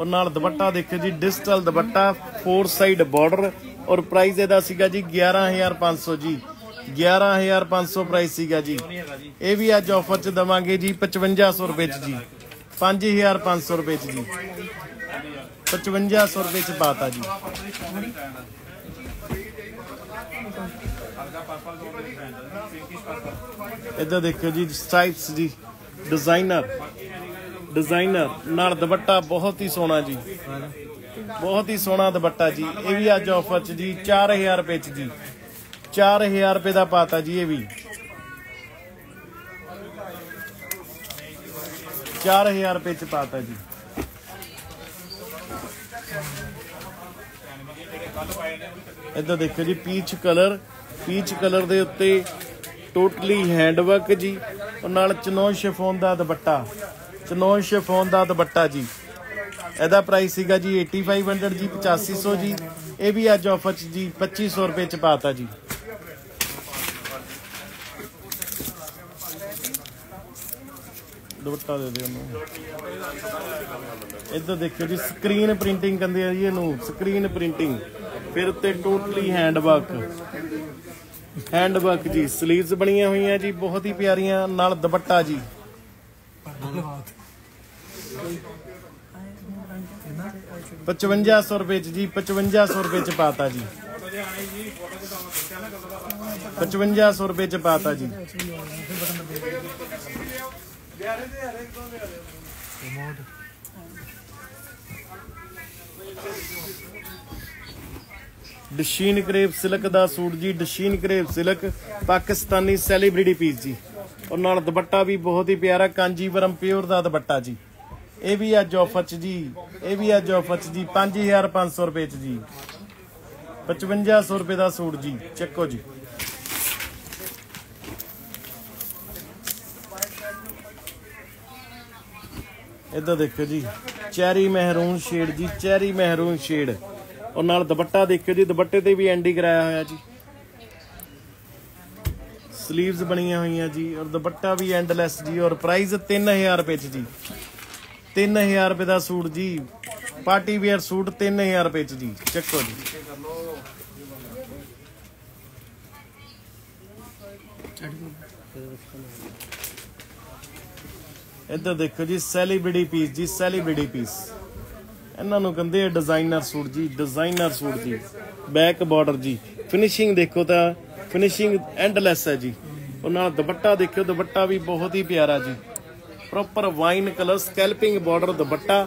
ਔਰ ਨਾਲ ਦੁਪੱਟਾ ਦੇਖੋ ਜੀ digital dupatta four side border ਔਰ ਪ੍ਰਾਈਸ ਇਹਦਾ ਸੀਗਾ ਜੀ 11500 ਜੀ। 11500 ਪ੍ਰਾਈਸ ਸੀਗਾ ਜੀ। ਇਹ ਵੀ ਅੱਜ ਆਫਰ ਚ ਦਵਾਂਗੇ ਜੀ 5500 ਰੁਪਏ ਚ ਜੀ। 5500 ਰੁਪਏ ਚ ਜੀ। 5500 ਰੁਪਏ ਚ ਪਾਤਾ ਜੀ। ਇੱਧਰ ਦੇਖੋ ਜੀ ਸਟ੍ਰਾਈਪਸ ਜੀ ਡਿਜ਼ਾਈਨਰ ਡਿਜ਼ਾਈਨਰ, ਨਾਲ ਦੁਪੱਟਾ ਬਹੁਤ ਹੀ ਸੋਹਣਾ ਜੀ। ਬਹੁਤ ਹੀ ਸੋਹਣਾ ਦੁਪੱਟਾ ਜੀ। ਇਹ ਵੀ ਅੱਜ ਆਫਰ ਚ ਜੀ 4000 ਰੁਪਏ ਚ ਜੀ। 4000 ਰੁਪਏ ਦਾ ਪਾਤਾ ਜੀ ਇਹ ਵੀ। 4000 ਰੁਪਏ ਚ ਪਾਤਾ ਜੀ। ਇੱਧਰ ਦੇਖੋ ਜੀ ਪੀਚ ਕਲਰ ਪੀਚ ਕਲਰ ਦੇ ਉੱਤੇ ਟੋਟਲੀ ਹੈਂਡ ਵਰਕ ਜੀ। ਔਰ ਨਾਲ ਚਨੋਨ ਸ਼ਿਫੋਨ ਦਾ ਦੁਪੱਟਾ। ਚਨੋਨ ਸ਼ਿਫੋਨ ਦਾ ਦੁਪੱਟਾ ਜੀ। ਇਹਦਾ ਪ੍ਰਾਈਸ ਸੀਗਾ ਜੀ 8500 ਜੀ 8500 ਜੀ। ਇਹ ਵੀ ਅੱਜ ਆਫਰ ਚ ਜੀ 2500 ਰੁਪਏ ਚ ਪਾਤਾ ਜੀ। ਦੁਪੱਟਾ ਦੇ ਦਿਓ ਉਹਨੂੰ ਇੱਧਰ ਦੇਖਿਓ ਜੀ ਸਕਰੀਨ ਪ੍ਰਿੰਟਿੰਗ ਕਹਿੰਦੇ ਆ ਜੀ ਇਹਨੂੰ ਸਕਰੀਨ ਪ੍ਰਿੰਟਿੰਗ ਫਿਰ ਉੱਤੇ totally hand work hand work ਜੀ 슬ੀਵਸ ਬਣੀਆਂ ਹੋਈਆਂ ਜੀ, ਬਹੁਤ ਹੀ ਪਿਆਰੀਆਂ, ਨਾਲ ਦੁਪੱਟਾ ਜੀ। 5500 ਰੁਪਏ ਚ ਜੀ 5500 ਰੁਪਏ ਚ ਪਾਤਾ ਜੀ। 5500 ਰੁਪਏ ਚ ਪਾਤਾ ਜੀ। ਡਸ਼ੀਨ ਕਰੇਪ ਸਿਲਕ ਦਾ ਸੂਟ ਜੀ, ਡਸ਼ੀਨ crepe silk, Pakistani celebrity piece ਜੀ। ਔਰ ਨਾਲ ਦੁਪੱਟਾ ਵੀ ਬਹੁਤ ਹੀ ਪਿਆਰਾ, ਕਾਂਜੀਵਰਮ ਪਿਓਰ ਦਾ ਦੁਪੱਟਾ ਜੀ। ਇਹ ਵੀ ਅੱਜ ਆਫਰ ਚ ਜੀ, ਇਹ ਵੀ ਅੱਜ ਆਫਰ ਚ ਜੀ 5500 ਰੁਪਏ ਚ ਜੀ। 5500 ਰੁਪਏ ਦਾ ਸੂਟ ਜੀ, ਚੱਕੋ ਜੀ। ਇੱਧਰ ਦੇਖੋ ਜੀ, ਚੈਰੀ ਮਹਿਰੂਨ ਸ਼ੇਡ ਜੀ, ਚੈਰੀ ਮਹਿਰੂਨ ਸ਼ੇਡ। ਔਰ ਨਾਲ ਦੁਪੱਟਾ ਦੇਖਿਓ ਜੀ, ਦੁਪੱਟੇ ਤੇ ਵੀ ਐਂਡੀ ਕਰਾਇਆ ਹੋਇਆ ਜੀ। 슬ੀਵਸ ਬਣੀਆਂ ਹੋਈਆਂ ਜੀ, ਔਰ ਦੁਪੱਟਾ ਵੀ ਐਂਡਲੈਸ ਜੀ, ਔਰ ਪ੍ਰਾਈਸ 3000 ਰੁਪਏ ਚ ਜੀ। 3000 ਰੁਪਏ ਦਾ ਸੂਟ ਜੀ। ਪਾਰਟੀ ਵੇਅਰ ਸੂਟ 3000 ਰੁਪਏ ਚ ਜੀ। ਚੱਕੋ ਜੀ। ਇੱਧਰ ਦੇਖੋ ਜੀ ਸੈਲੀਬ੍ਰਿਟੀ ਪੀਸ ਜੀ ਸੈਲੀਬ੍ਰਿਟੀ ਪੀਸ ਇਹਨਾਂ ਨੂੰ ਕਹਿੰਦੇ ਆ ਡਿਜ਼ਾਈਨਰ ਸੂਟ ਜੀ ਡਿਜ਼ਾਈਨਰ ਸੂਟ ਜੀ। ਬੈਕ ਬਾਰਡਰ ਜੀ। ਫਿਨਿਸ਼ਿੰਗ ਦੇਖੋ ਤਾਂ ਫਿਨਿਸ਼ਿੰਗ ਐਂਡਲੈਸ ਹੈ ਜੀ। ਉਹ ਨਾਲ ਦੁਪੱਟਾ ਦੇਖਿਓ, ਦੁਪੱਟਾ ਵੀ ਬਹੁਤ ਹੀ ਪਿਆਰਾ ਜੀ। Proper wine colour scalloping border dupatta.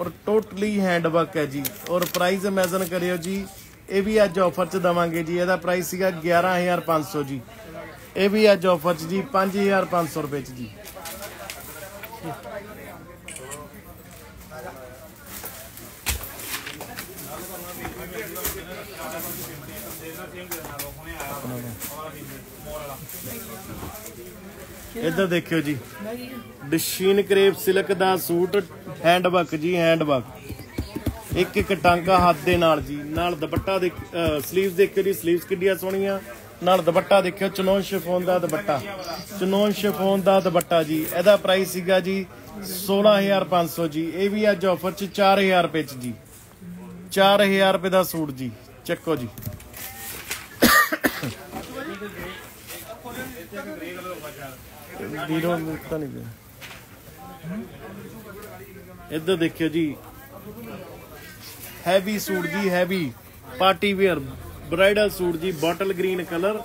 ਔਰ ਟੋਟਲੀ ਹੈਂਡ ਵਰਕ ਹੈ ਜੀ। ਔਰ ਪ੍ਰਾਈਸ ਇਮੇਜਨ ਕਰਿਓ ਜੀ, ਇਹ ਵੀ ਅੱਜ ਆਫਰ 'ਚ ਦਵਾਂਗੇ ਜੀ। ਇਹਦਾ ਪ੍ਰਾਈਸ ਸੀਗਾ 11500 ਜੀ। ਇਹ ਵੀ ਅੱਜ ਆਫਰ 'ਚ ਜੀ 5500 ਰੁਪਏ 'ਚ ਜੀ। ਇੱਧਰ ਦੇਖਿਓ ਜੀ। ਡਿਸ਼ੀਨ ਕਰੇਪ ਸਿਲਕ ਦਾ ਸੂਟ ਹੈਂਡ ਵਰਕ ਜੀ ਹੈਂਡ ਵਰਕ ਇੱਕ ਇੱਕ ਟਾਂਕਾ ਹੱਥ ਦੇ ਨਾਲ ਜੀ। ਨਾਲ ਦੁਪੱਟਾ ਦੇ 슬ੀਵਸ ਦੇਖਿਓ ਜੀ। 슬ੀਵਸ ਕਿੱਡੀਆਂ ਸੋਹਣੀਆਂ। ਨਾਲ ਦੁਪੱਟਾ ਦੇਖਿਓ, ਚਨੋਨ ਸ਼ਿਫੋਨ ਦਾ ਦੁਪੱਟਾ। ਚਨੋਨ ਸ਼ਿਫੋਨ ਦਾ ਦੁਪੱਟਾ ਜੀ। ਇਹਦਾ ਪ੍ਰਾਈਸ ਸੀਗਾ ਜੀ 16500 ਜੀ। ਇਹ ਵੀ ਅੱਜ ਆਫਰ ਚ 4000 ਰੁਪਏ ਚ ਜੀ। 4000 ਰੁਪਏ ਦਾ ਸੂਟ ਜੀ ਚੱਕੋ ਜੀ। ਵੀਰੋ ਤਾਂ ਨਹੀਂ ਪਿਆ। ਇੱਧਰ ਦੇਖਿਓ ਜੀ। ਹੈਵੀ ਸੂਟ ਜੀ heavy party wear bridal suit ਜੀ ਬੋਟਲ ਗ੍ਰੀਨ ਕਲਰ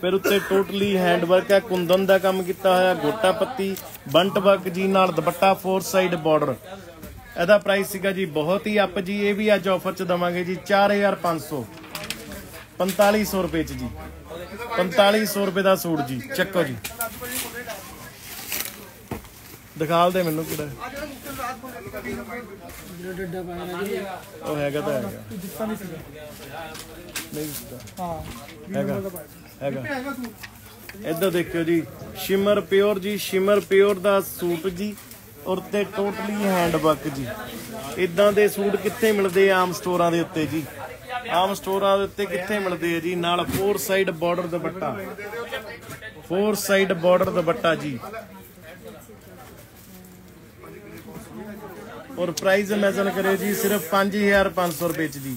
ਫਿਰ ਉੱਤੇ ਟੋਟਲੀ ਹੈਂਡ ਵਰਕ ਹੈ ਕੁੰਦਨ ਦਾ ਕੰਮ ਕੀਤਾ ਹੋਇਆ ਗੋਟਾ ਪੱਤੀ ਬੰਟ ਵਰਕ ਜੀ ਨਾਲ ਦੁਪੱਟਾ ਫੋਰ ਸਾਈਡ ਬਾਰਡਰ ਇਹਦਾ ਪ੍ਰਾਈਸ ਸੀਗਾ ਜੀ ਬਹੁਤ ਹੀ ਅੱਪ ਜੀ, ਇਹ ਵੀ ਅੱਜ ਆਫਰ ਚ ਦਵਾਂਗੇ ਜੀ 4500 4500 ਰੁਪਏ ਚ ਜੀ। 4500 ਰੁਪਏ ਦਾ ਸੂਟ ਜੀ, ਚੱਕੋ ਜੀ। ਦਿਖਾਲ ਦੇ ਮੈਨੂੰ ਕਿਹੜਾ। ਉਹ ਹੈਗਾ ਤਾਂ ਹੈਗਾ। ਨਹੀਂ ਹਾਂ ਹੈਗਾ ਹੈਗਾ। ਇੱਧਰ ਦੇਖਿਓ ਜੀ, ਸ਼ਿਮਰ ਪਿਓਰ ਜੀ, ਸ਼ਿਮਰ ਪਿਓਰ ਦਾ ਸੂਟ ਜੀ। ਔਰ ਤੇ ਟੋਟਲੀ ਹੈਂਡ ਵਰਕ ਜੀ। ਇਦਾਂ ਦੇ ਸੂਟ ਕਿੱਥੇ ਮਿਲਦੇ ਆ ਆਮ ਸਟੋਰਾਂ ਦੇ ਉੱਤੇ ਜੀ? ਆਮ ਸਟੋਰਾਂ ਦੇ ਉੱਤੇ ਕਿੱਥੇ ਮਿਲਦੇ ਆ ਜੀ? ਨਾਲ four side border dupatta. Four side border dupatta ਜੀ। ਔਰ ਪ੍ਰਾਈਸ ਮੈਂਸ਼ਨ ਕਰਿਓ ਜੀ, ਸਿਰਫ 5500 ਰੁਪਏ ਚ ਜੀ।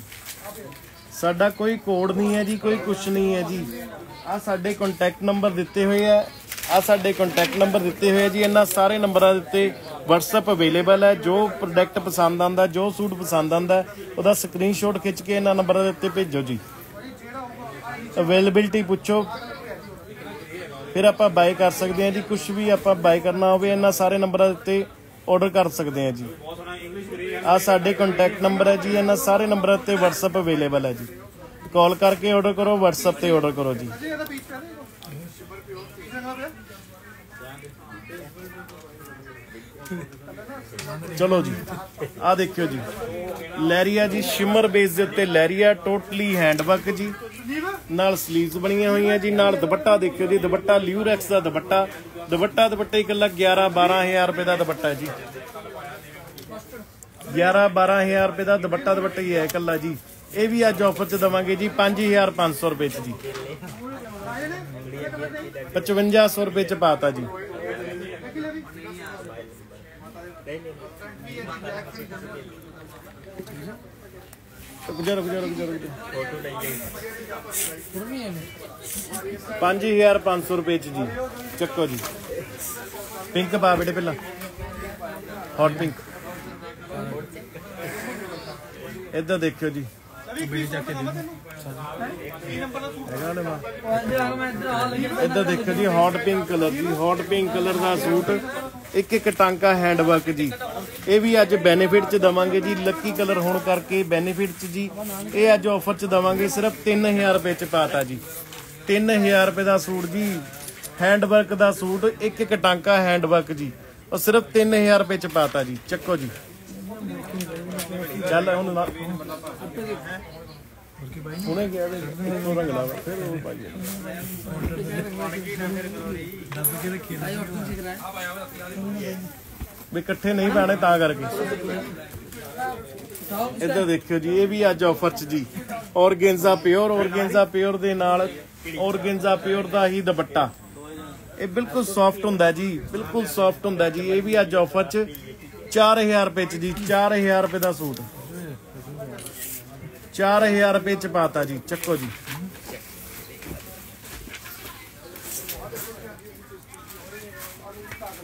ਸਾਡਾ ਕੋਈ ਕੋਡ ਨਹੀਂ ਹੈ ਜੀ, ਕੋਈ ਕੁਛ ਨਹੀਂ ਹੈ ਜੀ। ਆ ਸਾਡੇ ਕੰਟੈਕਟ ਨੰਬਰ ਦਿੱਤੇ ਹੋਏ ਆ। ਆ ਸਾਡੇ ਕੰਟੈਕਟ ਨੰਬਰ ਦਿੱਤੇ ਹੋਏ ਆ ਜੀ। ਇਹਨਾਂ ਸਾਰੇ ਨੰਬਰਾਂ ਦੇ ਉੱਤੇ WhatsApp ਅਵੇਲੇਬਲ ਹੈ, ਜੋ ਪ੍ਰੋਡਕਟ ਪਸੰਦ ਆਂਦਾ ਜੋ ਸੂਟ ਪਸੰਦ ਆਂਦਾ ਉਹਦਾ ਸਕਰੀਨਸ਼ਾਟ ਖਿੱਚ ਕੇ ਇਹਨਾਂ ਨੰਬਰਾਂ ਦੇ ਉੱਤੇ ਭੇਜੋ ਜੀ। ਅਵੇਲੇਬਿਲਟੀ ਪੁੱਛੋ। ਫਿਰ ਆਪਾਂ ਬਾਈ ਕਰ ਸਕਦੇ ਹਾਂ ਜੀ ਕੁਝ ਵੀ ਆਪਾਂ ਬਾਈ ਕਰਨਾ ਹੋਵੇ, ਇਹਨਾਂ ਸਾਰੇ ਨੰਬਰਾਂ ਦੇ ਉੱਤੇ ਆਰਡਰ ਕਰ ਸਕਦੇ ਹਾਂ ਜੀ। ਆ ਸਾਡੇ ਕੰਟੈਕਟ ਨੰਬਰ ਹੈ ਜੀ, ਇਹਨਾਂ ਸਾਰੇ ਨੰਬਰਾਂ ਤੇ WhatsApp ਅਵੇਲੇਬਲ ਹੈ ਜੀ। ਕਾਲ ਕਰਕੇ ਆਰਡਰ ਕਰੋ, WhatsApp ਤੇ ਆਰਡਰ ਕਰੋ ਜੀ। ਚਲੋ ਜੀ ਆ ਦੇਖਿਓ ਜੀ। ਲੈਰੀਆ ਜੀ, ਸ਼ਿਮਰ ਬੇਸ ਦੇ ਉੱਤੇ ਲੈਰੀਆ, ਟੋਟਲੀ ਹੈਂਡਵਰਕ ਜੀ। ਨਾਲ ਸਲੀਵਸ ਬਣੀਆਂ ਹੋਈਆਂ ਜੀ, ਨਾਲ ਦੁਪੱਟਾ ਦੇਖਿਓ ਜੀ, ਦੁਪੱਟਾ ਲਿਊਰੈਕਸ ਦਾ ਦੁਪੱਟਾ। ਦੁਪੱਟਾ ਦੁਪੱਟਾ ਇਕੱਲਾ 11 12000 ਰੁਪਏ ਦਾ ਦੁਪੱਟਾ ਹੈ ਜੀ 11 12000 ਰੁਪਏ ਦਾ ਦੁਪੱਟਾ ਦੁਪੱਟਾ ਹੀ ਹੈ ਇਕੱਲਾ ਜੀ। ਇਹ ਵੀ ਅੱਜ ਆਫਰ 'ਚ ਦਵਾਂਗੇ ਜੀ 5500 ਰੁਪਏ 'ਚ ਜੀ। 5500 ਰੁਪਏ 'ਚ ਪਾਤਾ ਜੀ। ਰੁਕ ਜਾ ਰੁਕ ਜਾ ਰੁਕ ਜਾ ਰੁਕ ਜਾ 5500 ਰੁਪਏ 'ਚ ਜੀ। ਚੱਕੋ ਜੀ। ਪਿੰਕ ਪਾ ਬੇਟੇ ਪਹਿਲਾਂ। ਹੌਟ ਪਿੰਕ ਇੱਧਰ ਦੇਖਿਓ ਜੀ। ਹੈਗਾ ਨਾ ਮਾਂ। ਇੱਧਰ ਦੇਖੋ ਜੀ ਹੌਟ ਪਿੰਕ ਕਲਰ ਜੀ ਹੌਟ ਪਿੰਕ ਕਲਰ ਦਾ ਸੂਟ। ਇੱਕ ਇੱਕ ਟਾਂਕਾ ਹੈਂਡ ਵਰਕ ਜੀ। ਇਹ ਵੀ ਅੱਜ ਬੈਨੀਫਿਟ ਚ ਦਵਾਂਗੇ ਜੀ ਲੱਕੀ ਕਲਰ ਹੋਣ ਕਰਕੇ ਬੈਨੀਫਿਟ ਚ ਜੀ। ਇਹ ਅੱਜ ਆਫਰ ਚ ਦਵਾਂਗੇ, ਸਿਰਫ 3000 ਰੁਪਏ ਚ ਪਾਤਾ ਜੀ। 3000 ਰੁਪਏ ਦਾ ਸੂਟ ਜੀ ਹੈਂਡ ਵਰਕ ਦਾ ਸੂਟ, ਇੱਕ ਇੱਕ ਟਾਂਕਾ ਹੈਂਡ ਵਰਕ ਜੀ। ਉਹ ਸਿਰਫ 3000 ਰੁਪਏ ਚ ਪਾਤਾ ਜੀ, ਚੱਕੋ ਜੀ। ਚੱਲ ਹੁਣ ਉਹਨੇ ਕਿਹਾ ਵੀ ਇੱਕੋ ਰੰਗ ਲਾਵਾ ਫਿਰ ਉਹ ਪਾਈ ਵੀ ਇਕੱਠੇ ਨਹੀਂ ਪਾਣੇ ਤਾਂ ਕਰਕੇ। ਇੱਧਰ ਦੇਖਿਓ ਜੀ, ਇਹ ਵੀ ਅੱਜ ਆਫਰ 'ਚ ਜੀ। ਔਰਗੇਂਜ਼ਾ ਪਿਓਰ ਔਰਗੇਂਜ਼ਾ ਪਿਓਰ ਦੇ ਨਾਲ ਔਰਗੇਂਜ਼ਾ ਪਿਓਰ ਦਾ ਹੀ ਦੁਪੱਟਾ। ਇਹ ਬਿਲਕੁਲ ਸੌਫਟ ਹੁੰਦਾ ਜੀ, ਬਿਲਕੁਲ ਸੌਫਟ ਹੁੰਦਾ ਜੀ। ਇਹ ਵੀ ਅੱਜ ਆਫਰ 'ਚ 4000 ਰੁਪਏ 'ਚ ਜੀ 4000 ਰੁਪਏ ਦਾ ਸੂਟ। 4000 ਰੁਪਏ 'ਚ ਪਾਤਾ ਜੀ, ਚੱਕੋ ਜੀ।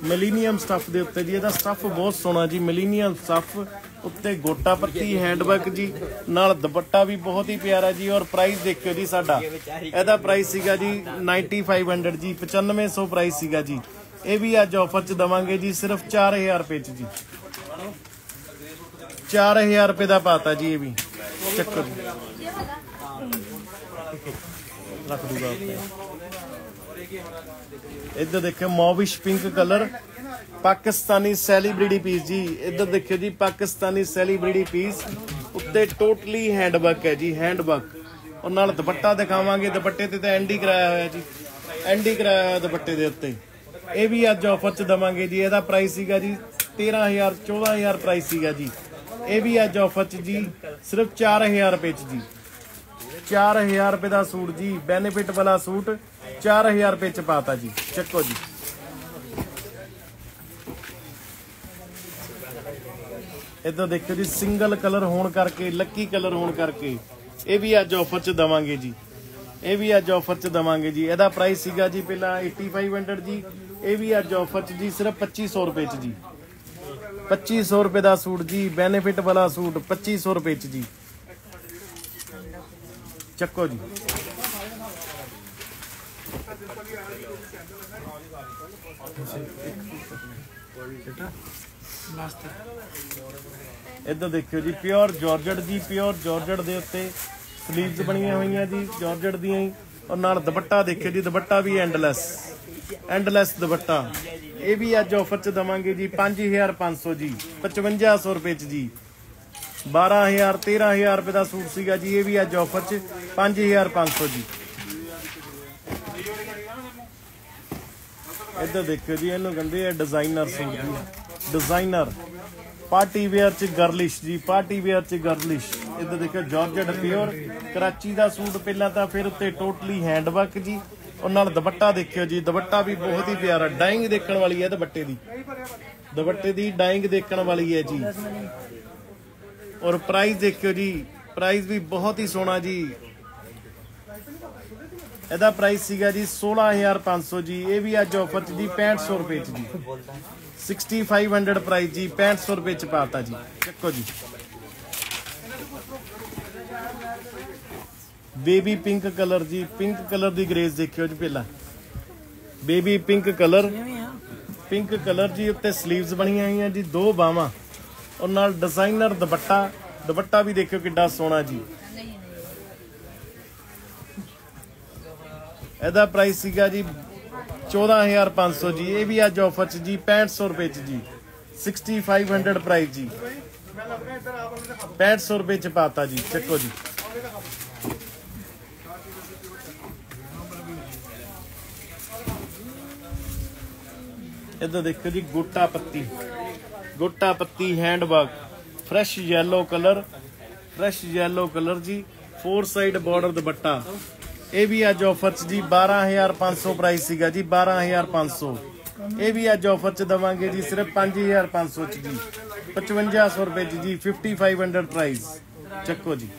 ਮਿਲੀਨੀਅਮ ਸਟਫ਼ ਦੇ ਉੱਤੇ ਜੀ, ਇਹਦਾ ਸਟਫ਼ ਬਹੁਤ ਸੋਹਣਾ ਜੀ ਮਿਲੀਨੀਅਮ ਸਟੱਫ ਉੱਤੇ ਗੋਟਾ ਪੱਤੀ ਹੈਂਡਵਰਕ ਜੀ, ਨਾਲ ਦੁਪੱਟਾ ਵੀ ਬਹੁਤ ਹੀ ਪਿਆਰਾ ਜੀ, ਔਰ ਪ੍ਰਾਈਸ ਦੇਖਿਓ ਜੀ ਸਾਡਾ। ਇਹਦਾ ਪ੍ਰਾਈਸ ਸੀਗਾ ਜੀ 9500 ਜੀ 9500 ਪ੍ਰਾਈਸ ਸੀਗਾ ਜੀ। ਇਹ ਵੀ ਅੱਜ ਆਫਰ 'ਚ ਦਵਾਂਗੇ ਜੀ, ਸਿਰਫ 4000 ਰੁਪਏ 'ਚ ਜੀ। 4000 ਰੁਪਏ ਦਾ ਪਾਤਾ ਜੀ ਇਹ ਵੀ। ਚੱਕਰ ਰੱਖ ਦੂਗਾ ਇੱਧਰ ਦੇਖਿਓ, mauvish pink colour, Pakistani celebrity piece ਜੀ। ਇੱਧਰ ਦੇਖਿਓ ਜੀ, ਪਾਕਿਸਤਾਨੀ ਸੈਲੀਬ੍ਰਿਟੀ ਪੀਸ ਉੱਤੇ ਟੋਟਲੀ ਹੈਂਡ ਵਰਕ ਹੈ ਜੀ ਹੈਂਡ ਵਰਕ ਔਰ ਨਾਲ ਦੁਪੱਟਾ ਦਿਖਾਵਾਂਗੇ, ਦੁਪੱਟੇ ਤੇ ਤਾਂ ਐਂਡੀ ਕਰਾਇਆ ਹੋਇਆ ਜੀ। ਐਂਡੀ ਕਰਾਇਆ ਹੋਇਆ ਦੁਪੱਟੇ ਦੇ ਉੱਤੇ। ਇਹ ਵੀ ਅੱਜ ਆਫਰ 'ਚ ਦਵਾਂਗੇ ਜੀ, ਇਹਦਾ ਪ੍ਰਾਈਸ ਸੀਗਾ ਜੀ 13000 14000 ਪ੍ਰਾਈਸ ਸੀਗਾ ਜੀ। ਇਹ ਵੀ ਅੱਜ ਆਫਰ 'ਚ ਜੀ, ਸਿਰਫ 4000 ਰੁਪਏ 'ਚ ਜੀ। 4000 ਰੁਪਏ ਦਾ ਸੂਟ ਜੀ ਬੈਨੀਫਿਟ ਵਾਲਾ ਸੂਟ 4000 ਰੁਪਏ 'ਚ ਪਾਤਾ ਜੀ। ਚੱਕੋ ਜੀ। ਇਦਾਂ ਦੇਖੋ ਜੀ ਸਿੰਗਲ ਕਲਰ ਹੋਣ ਕਰਕੇ ਲੱਕੀ ਕਲਰ ਹੋਣ ਕਰਕੇ ਇਹ ਵੀ ਅੱਜ ਆਫਰ 'ਚ ਦਵਾਂਗੇ ਜੀ। ਇਹ ਵੀ ਅੱਜ ਆਫਰ 'ਚ ਦਵਾਂਗੇ ਜੀ। ਇਹਦਾ ਪ੍ਰਾਈਸ ਸੀਗਾ ਜੀ ਪਹਿਲਾਂ 8500 ਜੀ। ਇਹ ਵੀ ਅੱਜ ਆਫਰ 'ਚ ਜੀ, ਸਿਰਫ 2500 ਰੁਪਏ 'ਚ ਜੀ। 2500 ਰੁਪਏ ਦਾ ਸੂਟ ਜੀ ਬੈਨੀਫਿਟ ਵਾਲਾ ਸੂਟ 2500 ਰੁਪਏ 'ਚ ਜੀ। ਚੱਕੋ ਜੀ। ਲਾਸਟ ਦੇਖਿਓ ਜੀ ਪਿਓਰ ਜਾਰਜਟ ਜੀ ਪਿਓਰ ਜਾਰਜਟ ਦੇ ਉੱਤੇ ਸਲੀਵਸ ਬਣੀਆਂ ਹੋਈਆਂ ਜੀ ਜਾਰਜਟ ਦੀਆਂ ਹੀ, ਔਰ ਨਾਲ ਦੁਪੱਟਾ ਦੇਖਿਓ ਜੀ, ਦੁਪੱਟਾ ਵੀ ਐਂਡਲੈਸ ਐਂਡਲੈਸ ਦੁਪੱਟਾ। ਇਹ ਵੀ ਅੱਜ ਆਫਰ 'ਚ ਦਵਾਂਗੇ ਜੀ 5500 ਜੀ 5500 ਰੁਪਏ 'ਚ ਜੀ। 12000 13000 ਰੁਪਏ ਦਾ ਸੂਟ ਸੀਗਾ ਜੀ, ਇਹ ਵੀ ਅੱਜ ਆਫਰ 'ਚ 5500 ਜੀ। ਇੱਧਰ ਦੇਖਿਓ ਜੀ, ਇਹਨੂੰ ਕਹਿੰਦੇ ਆ ਡਿਜ਼ਾਈਨਰ ਸੂਟ ਜੀ। ਡਿਜ਼ਾਈਨਰ ਪਾਰਟੀ ਵੇਅਰ ਚ ਗਰਲਿਸ਼ ਜੀ ਪਾਰਟੀ ਵੇਅਰ ਚ ਗਰਲਿਸ਼ ਇੱਧਰ ਦੇਖਿਓ ਜਾਰਜਟ ਪਿਓਰ ਕਰਾਚੀ ਦਾ ਸੂਟ ਪਹਿਲਾਂ ਤਾਂ ਫਿਰ ਉੱਤੇ ਟੋਟਲੀ ਹੈਂਡਵਰਕ ਜੀ। ਉਹ ਨਾਲ ਦੁਪੱਟਾ ਦੇਖਿਓ ਜੀ। ਦੁਪੱਟਾ ਵੀ ਬਹੁਤ ਹੀ ਪਿਆਰਾ। ਡਾਈਂਗ ਦੇਖਣ ਵਾਲੀ ਹੈ ਦੁਪੱਟੇ ਦੀ। ਦੁਪੱਟੇ ਦੀ ਡਾਈਂਗ ਦੇਖਣ ਵਾਲੀ ਹੈ ਜੀ। ਔਰ ਪ੍ਰਾਈਸ ਦੇਖਿਓ ਜੀ। ਪ੍ਰਾਈਸ ਵੀ ਬਹੁਤ ਹੀ ਸੋਹਣਾ ਜੀ। ਇਹਦਾ ਪ੍ਰਾਈਸ ਸੀਗਾ ਜੀ 16500 ਜੀ। ਇਹ ਵੀ ਅੱਜ ਆਫਰ ਚ ਜੀ 6500 ਰੁਪਏ ਚ ਜੀ। 6500 ਪ੍ਰਾਈਸ ਜੀ 6500 ਰੁਪਏ ਚ ਪਾਤਾ ਜੀ। ਚੱਕੋ ਜੀ। ਬੇਬੀ ਪਿੰਕ ਕਲਰ ਜੀ, ਪਿੰਕ ਕਲਰ ਦੀ ਗ੍ਰੇਸ ਦੇਖਿਓ ਜੀ ਪਹਿਲਾਂ। Baby pink colour pink colour ਜੀ ਉੱਤੇ ਸਲੀਵਸ ਬਣੀਆਂ ਹੋਈਆਂ ਜੀ, ਦੋ ਬਾਹਾਂ। ਔਰ ਨਾਲ ਡਿਜ਼ਾਈਨਰ ਦੁਪੱਟਾ ਦੁਪੱਟਾ ਵੀ ਦੇਖਿਓ ਕਿੱਡਾ ਸੋਹਣਾ ਜੀ। ਇਹਦਾ ਪ੍ਰਾਈਸ ਸੀਗਾ ਜੀ 14500 ਜੀ। ਇਹ ਵੀ ਅੱਜ ਆਫਰ ਚ ਜੀ 6500 ਰੁਪਏ ਚ ਜੀ। 6500 ਪ੍ਰਾਈਸ ਜੀ। 6500 ਰੁਪਏ ਚ ਪਾਤਾ ਜੀ, ਚੱਕੋ ਜੀ। ਇੱਧਰ ਦੇਖੋ ਜੀ, ਗੁੱਟਾ ਪੱਤੀ। ਗੁੱਟਾ ਪੱਤੀ hand work fresh yellow colour fresh yellow colour ਜੀ ਫੋਰ ਸਾਈਡ ਬਾਰਡਰ ਦੁਪੱਟਾ। ਇਹ ਵੀ ਅੱਜ ਆਫਰ ਚ ਜੀ 12500 ਪ੍ਰਾਈਸ ਸੀਗਾ ਜੀ 12500 ਇਹ ਵੀ ਅੱਜ ਆਫਰ ਚ ਦਵਾਂਗੇ ਜੀ, ਸਿਰਫ 5500 ਚ ਜੀ। 5500 ਰੁਪਏ ਚ ਜੀ 5500 ਪ੍ਰਾਈਸ ਚੱਕੋ ਜੀ।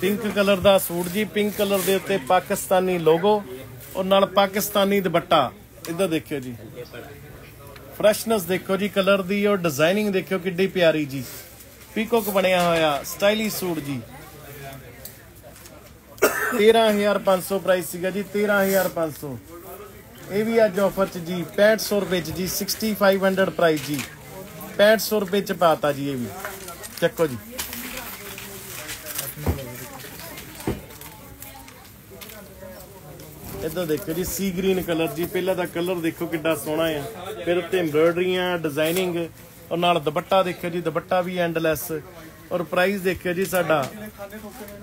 ਪਿੰਕ ਕਲਰ ਦਾ ਸੂਟ ਜੀ, ਪਿੰਕ ਕਲਰ ਦੇ ਉੱਤੇ ਪਾਕਿਸਤਾਨੀ ਲੋਗੋ ਔਰ ਨਾਲ ਪਾਕਿਸਤਾਨੀ ਦੁਪੱਟਾ। ਇੱਧਰ ਦੇਖਿਓ ਜੀ। ਫਰੈਸ਼ਨੈਸ ਦੇਖੋ ਜੀ, ਕਲਰ ਦੀ ਔਰ ਡਿਜ਼ਾਈਨਿੰਗ ਦੇਖਿਓ ਕਿੱਡੀ ਪਿਆਰੀ ਜੀ। ਪੀਕੋਕ ਬਣਿਆ ਹੋਇਆ, ਸਟਾਈਲਿਸ਼ ਸੂਟ ਜੀ। 13500 ਪ੍ਰਾਈਸ ਸੀਗਾ ਜੀ 13500 ਇਹ ਵੀ ਅੱਜ ਆਫਰ ਚ ਜੀ 6500 ਰੁਪਏ ਚ ਜੀ 6500 ਪ੍ਰਾਈਸ ਜੀ। 6500 ਰੁਪਏ ਚ ਪਾਤਾ ਜੀ ਇਹ ਵੀ। ਚੱਕੋ ਜੀ। ਇੱਧਰ ਦੇਖੋ ਜੀ ਸੀ ਗ੍ਰੀਨ ਕਲਰ ਜੀ। ਪਹਿਲਾਂ ਦਾ ਕਲਰ ਦੇਖੋ ਕਿੱਡਾ ਸੋਹਣਾ ਆ। ਫਿਰ ਉੱਤੇ ਐਮਬ੍ਰੋਇਡਰੀਆਂ ਡਿਜ਼ਾਈਨਿੰਗ ਔਰ ਨਾਲ ਦੁਪੱਟਾ ਦੇਖਿਓ ਜੀ, ਦੁਪੱਟਾ ਵੀ ਐਂਡਲੈਸ ਔਰ ਪ੍ਰਾਈਸ ਦੇਖਿਓ ਜੀ ਸਾਡਾ।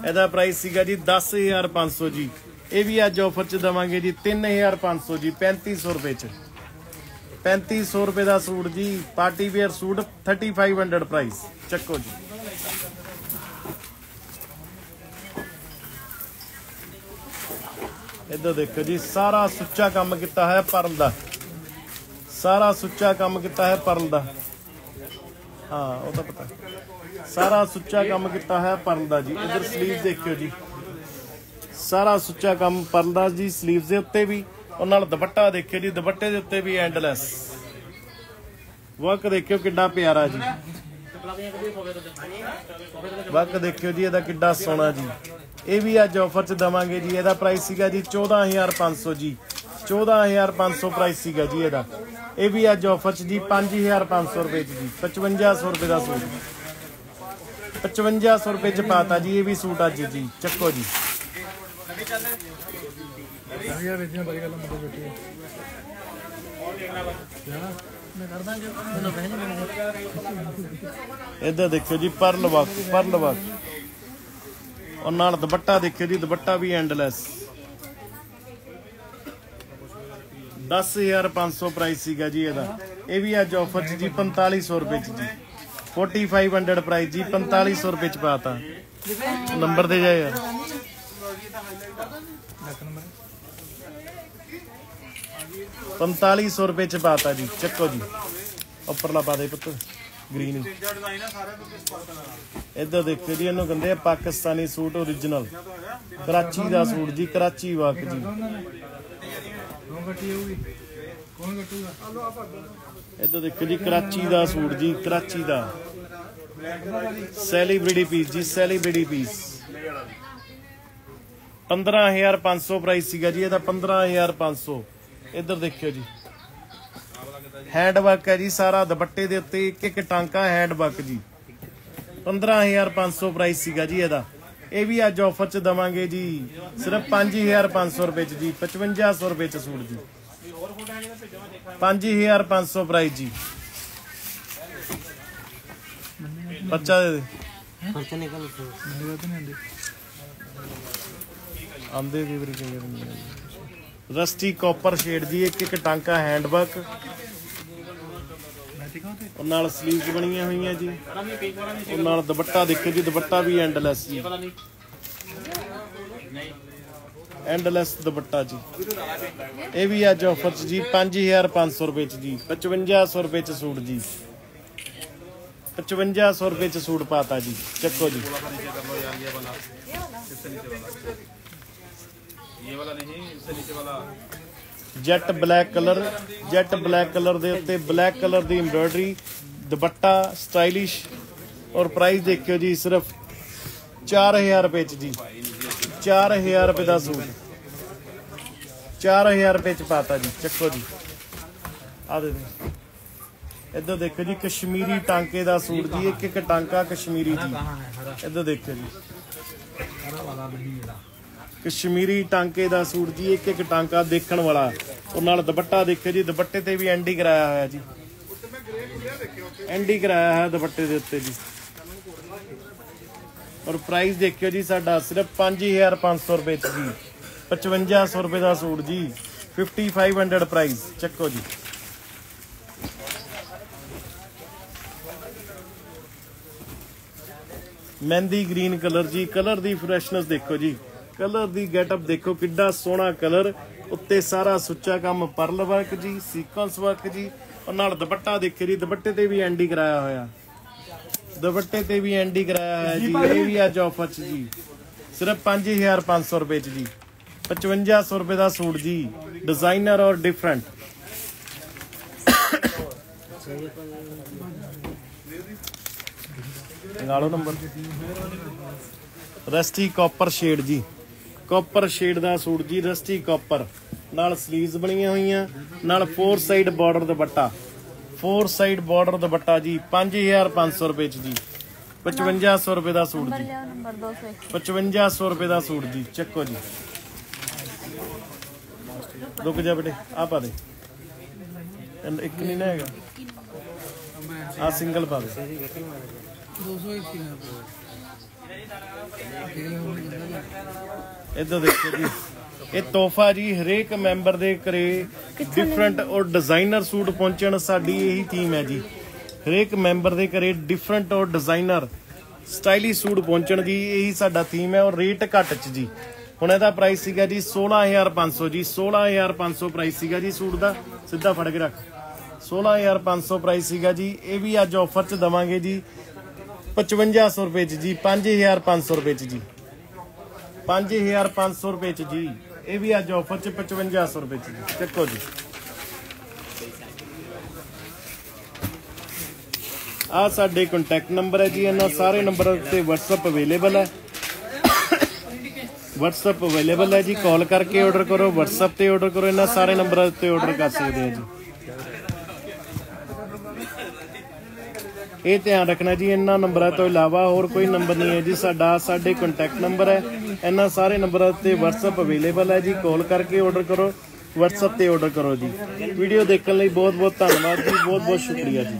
ਇਹਦਾ ਪ੍ਰਾਈਸ ਸੀਗਾ ਜੀ 10500 ਜੀ। ਇਹ ਵੀ ਅੱਜ ਆਫਰ ਚ ਦਵਾਂਗੇ ਜੀ 3500 ਜੀ 3500 ਰੁਪਏ ਚ। 3500 ਰੁਪਏ ਦਾ ਸੂਟ ਜੀ ਪਾਰਟੀ ਵੇਅਰ ਸੂਟ 3500 ਪ੍ਰਾਈਸ ਚੱਕੋ ਜੀ। ਇੱਧਰ ਦੇਖੋ ਜੀ, ਸਾਰਾ ਸੁੱਚਾ ਕੰਮ ਕੀਤਾ ਹੈ ਪਰਲ ਦਾ। ਸਾਰਾ ਸੁੱਚਾ ਕੰਮ ਕੀਤਾ ਹੈ ਪਰਲ ਦਾ। ਹਾਂ, ਉਹ ਤਾਂ ਪਤਾ। ਸਾਰਾ ਸੁੱਚਾ ਕੰਮ ਕੀਤਾ ਹੈ ਪਰਲ ਦਾ ਜੀ। ਇਧਰ ਸਲੀਵ ਦੇਖਿਓ ਜੀ। ਸਾਰਾ ਸੁੱਚਾ ਕੰਮ ਪਰਲ ਦਾ ਜੀ ਸਲੀਵਸ ਦੇ ਉੱਤੇ ਵੀ। ਉਹ ਨਾਲ ਦੁਪੱਟਾ ਦੇਖਿਓ ਜੀ, ਦੁਪੱਟੇ ਦੇ ਉੱਤੇ ਵੀ ਐਂਡਲੈਸ ਵਰਕ ਦੇਖਿਓ ਕਿੰਨਾ ਪਿਆਰਾ ਜੀ। ਵਰਕ ਦੇਖਿਓ ਜੀ, ਇਹਦਾ ਕਿੱਡਾ ਸੋਹਣਾ ਜੀ। ਇਹ ਵੀ ਅੱਜ ਆਫਰ ਚ ਦਵਾਂਗੇ ਜੀ, ਇਹਦਾ ਪ੍ਰਾਈਸ ਸੀਗਾ ਜੀ 14500 ਜੀ। 14500 ਪ੍ਰਾਈਸ ਸੀਗਾ ਜੀ ਇਹਦਾ। ਇਹ ਵੀ ਅੱਜ ਆਫਰ ਚ ਜੀ 5500 ਰੁਪਏ ਚ ਜੀ 5500 ਰੁਪਏ ਦਾ ਸੂਟ। 5500 ਰੁਪਏ ਚ ਪਾਤਾ ਜੀ, ਇਹ ਵੀ ਸੂਟ ਅੱਜ ਜੀ। ਚੱਕੋ ਜੀ। ਯਾਰ ਵੇਚਣਾ ਬੜੀ ਗੱਲ ਮੁੰਡੇ ਬੈਠੇ ਮੈਂ ਕਰਦਾ ਜੋ ਮੈਨੂੰ ਇੱਧਰ ਦੇਖਿਓ ਜੀ, ਪਰਲ ਵਰਕ ਪਰਲ ਵਰਕ ਔਰ ਨਾਲ ਦੁਪੱਟਾ ਦੇਖਿਓ ਜੀ, ਦੁਪੱਟਾ ਵੀ ਐਂਡਲੈਸ 10500 ਪ੍ਰਾਈਸ ਸੀਗਾ ਜੀ ਇਹਦਾ। ਇਹ ਵੀ ਅੱਜ ਆਫਰ ਚ ਜੀ 4500 ਰੁਪਏ ਚ ਜੀ। 4500 ਪ੍ਰਾਈਸ ਜੀ 4500 ਰੁਪਏ ਚ ਪਾਤਾ। ਨੰਬਰ ਦੇ ਜਾ ਨੰਬਰ 4500 ਰੁਪਏ ਚ ਪਾਤਾ ਜੀ, ਚੱਕੋ ਜੀ। ਉੱਪਰਲਾ ਪਾ ਦੇ ਪੁੱਤ ਗ੍ਰੀਨ ਇੱਧਰ ਦੇਖੋ ਜੀ, ਇਹਨੂੰ ਕਹਿੰਦੇ ਆ ਪਾਕਿਸਤਾਨੀ ਸੂਟ ਓਰੀਜਨਲ ਕਰਾਚੀ ਦਾ ਸੂਟ ਜੀ, ਕਰਾਚੀ ਵਰਕ ਜੀ। ਇੱਧਰ ਦੇਖੋ ਜੀ, ਕਰਾਚੀ ਦਾ ਸੂਟ ਜੀ, ਕਰਾਚੀ ਦਾ। ਸੈਲੀਬ੍ਰਿਟੀ ਪੀਸ ਜੀ ਸੈਲੀਬ੍ਰਿਟੀ ਪੀਸ 15500 ਪ੍ਰਾਈਸ ਸੀਗਾ ਜੀ, ਇਹਦਾ 15500 ਇੱਧਰ ਦੇਖਿਓ ਜੀ। ਹੈਂਡ ਵਰਕ ਹੈ ਜੀ ਸਾਰਾ ਦੁਪੱਟੇ ਦੇ ਉੱਤੇ ਇੱਕ ਇੱਕ ਟਾਂਕਾ ਹੈਂਡ ਵਰਕ ਜੀ 15500 ਪ੍ਰਾਈਸ ਸੀਗਾ ਜੀ ਇਹਦਾ। ਇਹ ਵੀ ਅੱਜ ਆਫਰ ਚ ਦਵਾਂਗੇ ਜੀ। ਸਿਰਫ 5500 ਰੁਪਏ ਚ ਜੀ 5500 ਰੁਪਏ ਚ ਸੂਟ ਜੀ। 5500 ਪ੍ਰਾਈਸ ਜੀ। ਬੱਚਾ ਦੇ ਨਹੀਂ ਆਉਂਦੇ ਆਂਦੇ ਦੀ ਵਾਰੀ ਕਈ ਵਾਰੀ ਰਸਟੀ ਕਾਪਰ ਸ਼ੇਡ ਜੀ ਇੱਕ ਇੱਕ ਟਾਂਕਾ ਹੈਂਡ ਵਰਕ ਉਹ ਨਾਲ ਸਲੀਵਸ ਬਣੀਆਂ ਹੋਈਆਂ ਜੀ। ਉਹ ਨਾਲ ਦੁਪੱਟਾ ਦੇਖੋ ਜੀ, ਦੁਪੱਟਾ ਵੀ ਐਂਡਲੈਸ ਜੀ। ਐਂਡਲੈਸ ਦੁਪੱਟਾ ਜੀ। ਇਹ ਵੀ ਅੱਜ ਆਫਰ ਚ ਜੀ 5500 ਰੁਪਏ ਚ ਜੀ 5500 ਰੁਪਏ ਚ ਸੂਟ ਜੀ। 5500 ਰੁਪਏ ਚ ਸੂਟ ਪਾਤਾ ਜੀ, ਚੱਕੋ ਜੀ। ये वाला नहीं इससे नीचे वाला jet black colour jet black colour ਦੇ ਉੱਤੇ ਬਲੈਕ ਕਲਰ ਦੀ ਐਮਬ੍ਰੋਇਡਰੀ ਦੁਪੱਟਾ ਸਟਾਈਲਿਸ਼ ਔਰ ਪ੍ਰਾਈਸ ਦੇਖਿਓ ਜੀ ਸਿਰਫ 4000 ਰੁਪਏ ਚ ਜੀ 4000 ਰੁਪਏ ਦਾ ਸੂਟ 4000 ਰੁਪਏ ਚ ਪਾਤਾ ਜੀ ਚੱਕੋ ਜੀ ਆ ਦੇ ਦੇ ਇੱਧਰ ਦੇਖੋ ਜੀ ਕਸ਼ਮੀਰੀ ਟਾਂਕੇ ਦਾ ਸੂਟ ਜੀ ਇੱਕ ਇੱਕ ਟਾਂਕਾ ਕਸ਼ਮੀਰੀ ਜੀ ਕਹਾਂ ਹੈ ਹਰਾ ਇੱਧਰ ਦੇਖਿਓ ਜੀ ਹਰਾ ਵਾਲਾ ਨਹੀਂ ਜਿਹੜਾ ਕਸ਼ਮੀਰੀ ਟਾਂਕੇ ਦਾ ਸੂਟ ਜੀ, ਇੱਕ ਇੱਕ ਟਾਂਕਾ ਦੇਖਣ ਵਾਲਾ। ਉਹ ਨਾਲ ਦੁਪੱਟਾ ਦੇਖਿਓ ਜੀ, ਦੁਪੱਟੇ ਤੇ ਵੀ ਐਂਡੀ ਕਰਾਇਆ ਹੋਇਆ ਜੀ। ਐਂਡੀ ਕਰਾਇਆ ਹੈ ਦੁਪੱਟੇ ਦੇ ਉੱਤੇ ਜੀ। ਔਰ ਪ੍ਰਾਈਸ ਦੇਖਿਓ ਜੀ, ਸਾਡਾ ਸਿਰਫ 5500 ਰੁਪਏ ਚ ਜੀ। 5500 ਰੁਪਏ ਦਾ ਸੂਟ ਜੀ। 5500 ਪ੍ਰਾਈਸ ਚੱਕੋ ਜੀ। ਮਹਿੰਦੀ ਗ੍ਰੀਨ ਕਲਰ ਜੀ ਕਲਰ ਦੀ ਫਰੈਸ਼ਨੈਸ ਦੇਖੋ ਜੀ। ਕਲਰ ਦੀ ਗੈਟਅਪ ਦੇਖੋ ਕਿੱਡਾ ਸੋਹਣਾ ਕਲਰ। ਉੱਤੇ ਸਾਰਾ ਸੁੱਚਾ ਕੰਮ ਪਰਲ ਵਰਕ ਜੀ ਸੀਕੁਐਂਸ ਵਰਕ ਜੀ। ਔਰ ਨਾਲ ਦੁਪੱਟਾ ਦੇਖੋ ਜੀ ਦੁਪੱਟੇ ਤੇ ਵੀ ਐਂਡੀ ਕਰਾਇਆ ਹੋਇਆ। ਦੁਪੱਟੇ ਤੇ ਵੀ ਐਂਡੀ ਕਰਾਇਆ ਹੋਇਆ ਜੀ ਇਹ ਵੀ ਅੱਜ ਆਫਰ ਚ ਜੀ। ਸਿਰਫ 5500 ਰੁਪਏ ਚ ਜੀ। 5500 ਰੁਪਏ ਦਾ ਸੂਟ ਜੀ ਡਿਜ਼ਾਈਨਰ ਔਰ ਡਿਫਰੈਂਟ ਗਾਲੋ ਨੰਬਰ ਰਸਟੀ ਕਾਪਰ ਸ਼ੇਡ ਜੀ। ਕਾਪਰ ਸ਼ੇਡ ਦਾ ਸੂਟ ਜੀ ਰਸਟੀ ਕਾਪਰ। ਨਾਲ ਸਲੀਵਸ ਬਣੀਆਂ ਹੋਈਆਂ, ਨਾਲ four side border dupatta. Four side border dupatta ਜੀ 5500 ਰੁਪਏ ਚ ਜੀ। 5500 ਰੁਪਏ ਦਾ ਸੂਟ ਜੀ। 5500 ਰੁਪਏ ਦਾ ਸੂਟ ਜੀ, ਚੱਕੋ ਜੀ। ਰੁਕ ਜਾ ਬੇਟੇ ਆ ਪਾ ਦੇ। ਇੱਕ ਨਹੀਂ ਨਾ ਹੈਗਾ। ਆ ਸਿੰਗਲ ਪਾ ਦੇ। 201 ਹੈ ਇੱਧਰ ਦੇਖੋ ਜੀ ਇਹ ਤੋਹਫਾ ਜੀ ਹਰੇਕ ਮੈਂਬਰ ਦੇ ਘਰੇ ਡਿਫਰੈਂਟ ਔਰ ਡਿਜ਼ਾਈਨਰ ਸੂਟ ਪਹੁੰਚਣ ਸਾਡੀ ਇਹੀ ਥੀਮ ਹੈ ਜੀ। ਹਰੇਕ ਮੈਂਬਰ ਦੇ ਘਰੇ ਡਿਫਰੈਂਟ ਔਰ ਡਿਜ਼ਾਈਨਰ ਸਟਾਈਲਿਸ਼ ਸੂਟ ਪਹੁੰਚਣ ਦੀ ਇਹੀ ਸਾਡਾ ਥੀਮ ਹੈ ਔਰ ਰੇਟ ਘੱਟ ਚ ਜੀ। ਹੁਣ ਇਹਦਾ ਪ੍ਰਾਈਸ ਸੀਗਾ ਜੀ 16500 ਜੀ। 16500 ਪ੍ਰਾਈਸ ਸੀਗਾ ਜੀ ਸੂਟ ਦਾ। ਸਿੱਧਾ ਫੜ ਕੇ ਰੱਖ। 16500 ਪ੍ਰਾਈਸ ਸੀਗਾ ਜੀ। ਇਹ ਵੀ ਅੱਜ ਆਫਰ ਚ ਦਵਾਂਗੇ ਜੀ। 5500 ਰੁਪਏ ਚ ਜੀ 5500 ਰੁਪਏ ਚ ਜੀ। 5500 ਰੁਪਏ ਚ ਜੀ। ਇਹ ਵੀ ਅੱਜ ਆਫਰ ਚ 5500 ਰੁਪਏ ਚ ਜੀ। ਚੱਕੋ ਜੀ। ਆ ਸਾਡੇ ਕੰਟੈਕਟ ਨੰਬਰ ਹੈ ਜੀ। ਇਹਨਾਂ ਸਾਰੇ ਨੰਬਰਾਂ ਤੇ WhatsApp ਅਵੇਲੇਬਲ ਹੈ। WhatsApp ਅਵੇਲੇਬਲ ਹੈ ਜੀ। ਕਾਲ ਕਰਕੇ ਆਰਡਰ ਕਰੋ। WhatsApp ਤੇ ਆਰਡਰ ਕਰੋ। ਇਹਨਾਂ ਸਾਰੇ ਨੰਬਰਾਂ ਤੇ ਆਰਡਰ ਕਰ ਸਕਦੇ ਆ ਜੀ। ਇਹ ਧਿਆਨ ਰੱਖਣਾ ਜੀ, ਇਹਨਾਂ ਨੰਬਰਾਂ ਤੋਂ ਇਲਾਵਾ ਹੋਰ ਕੋਈ ਨੰਬਰ ਨਹੀਂ ਹੈ ਜੀ, ਸਾਡਾ ਸਾਡੇ ਕੰਟੈਕਟ ਨੰਬਰ ਹੈ। ਇਹਨਾਂ ਸਾਰੇ ਨੰਬਰਾਂ ਤੇ WhatsApp ਅਵੇਲੇਬਲ ਹੈ ਜੀ ਕਾਲ ਕਰਕੇ ਆਰਡਰ ਕਰੋ, WhatsApp ਤੇ ਆਰਡਰ ਕਰੋ ਜੀ। ਵੀਡੀਓ ਦੇਖਣ ਲਈ ਬਹੁਤ ਬਹੁਤ ਧੰਨਵਾਦ ਜੀ ਬਹੁਤ ਬਹੁਤ ਸ਼ੁਕਰੀਆ ਜੀ।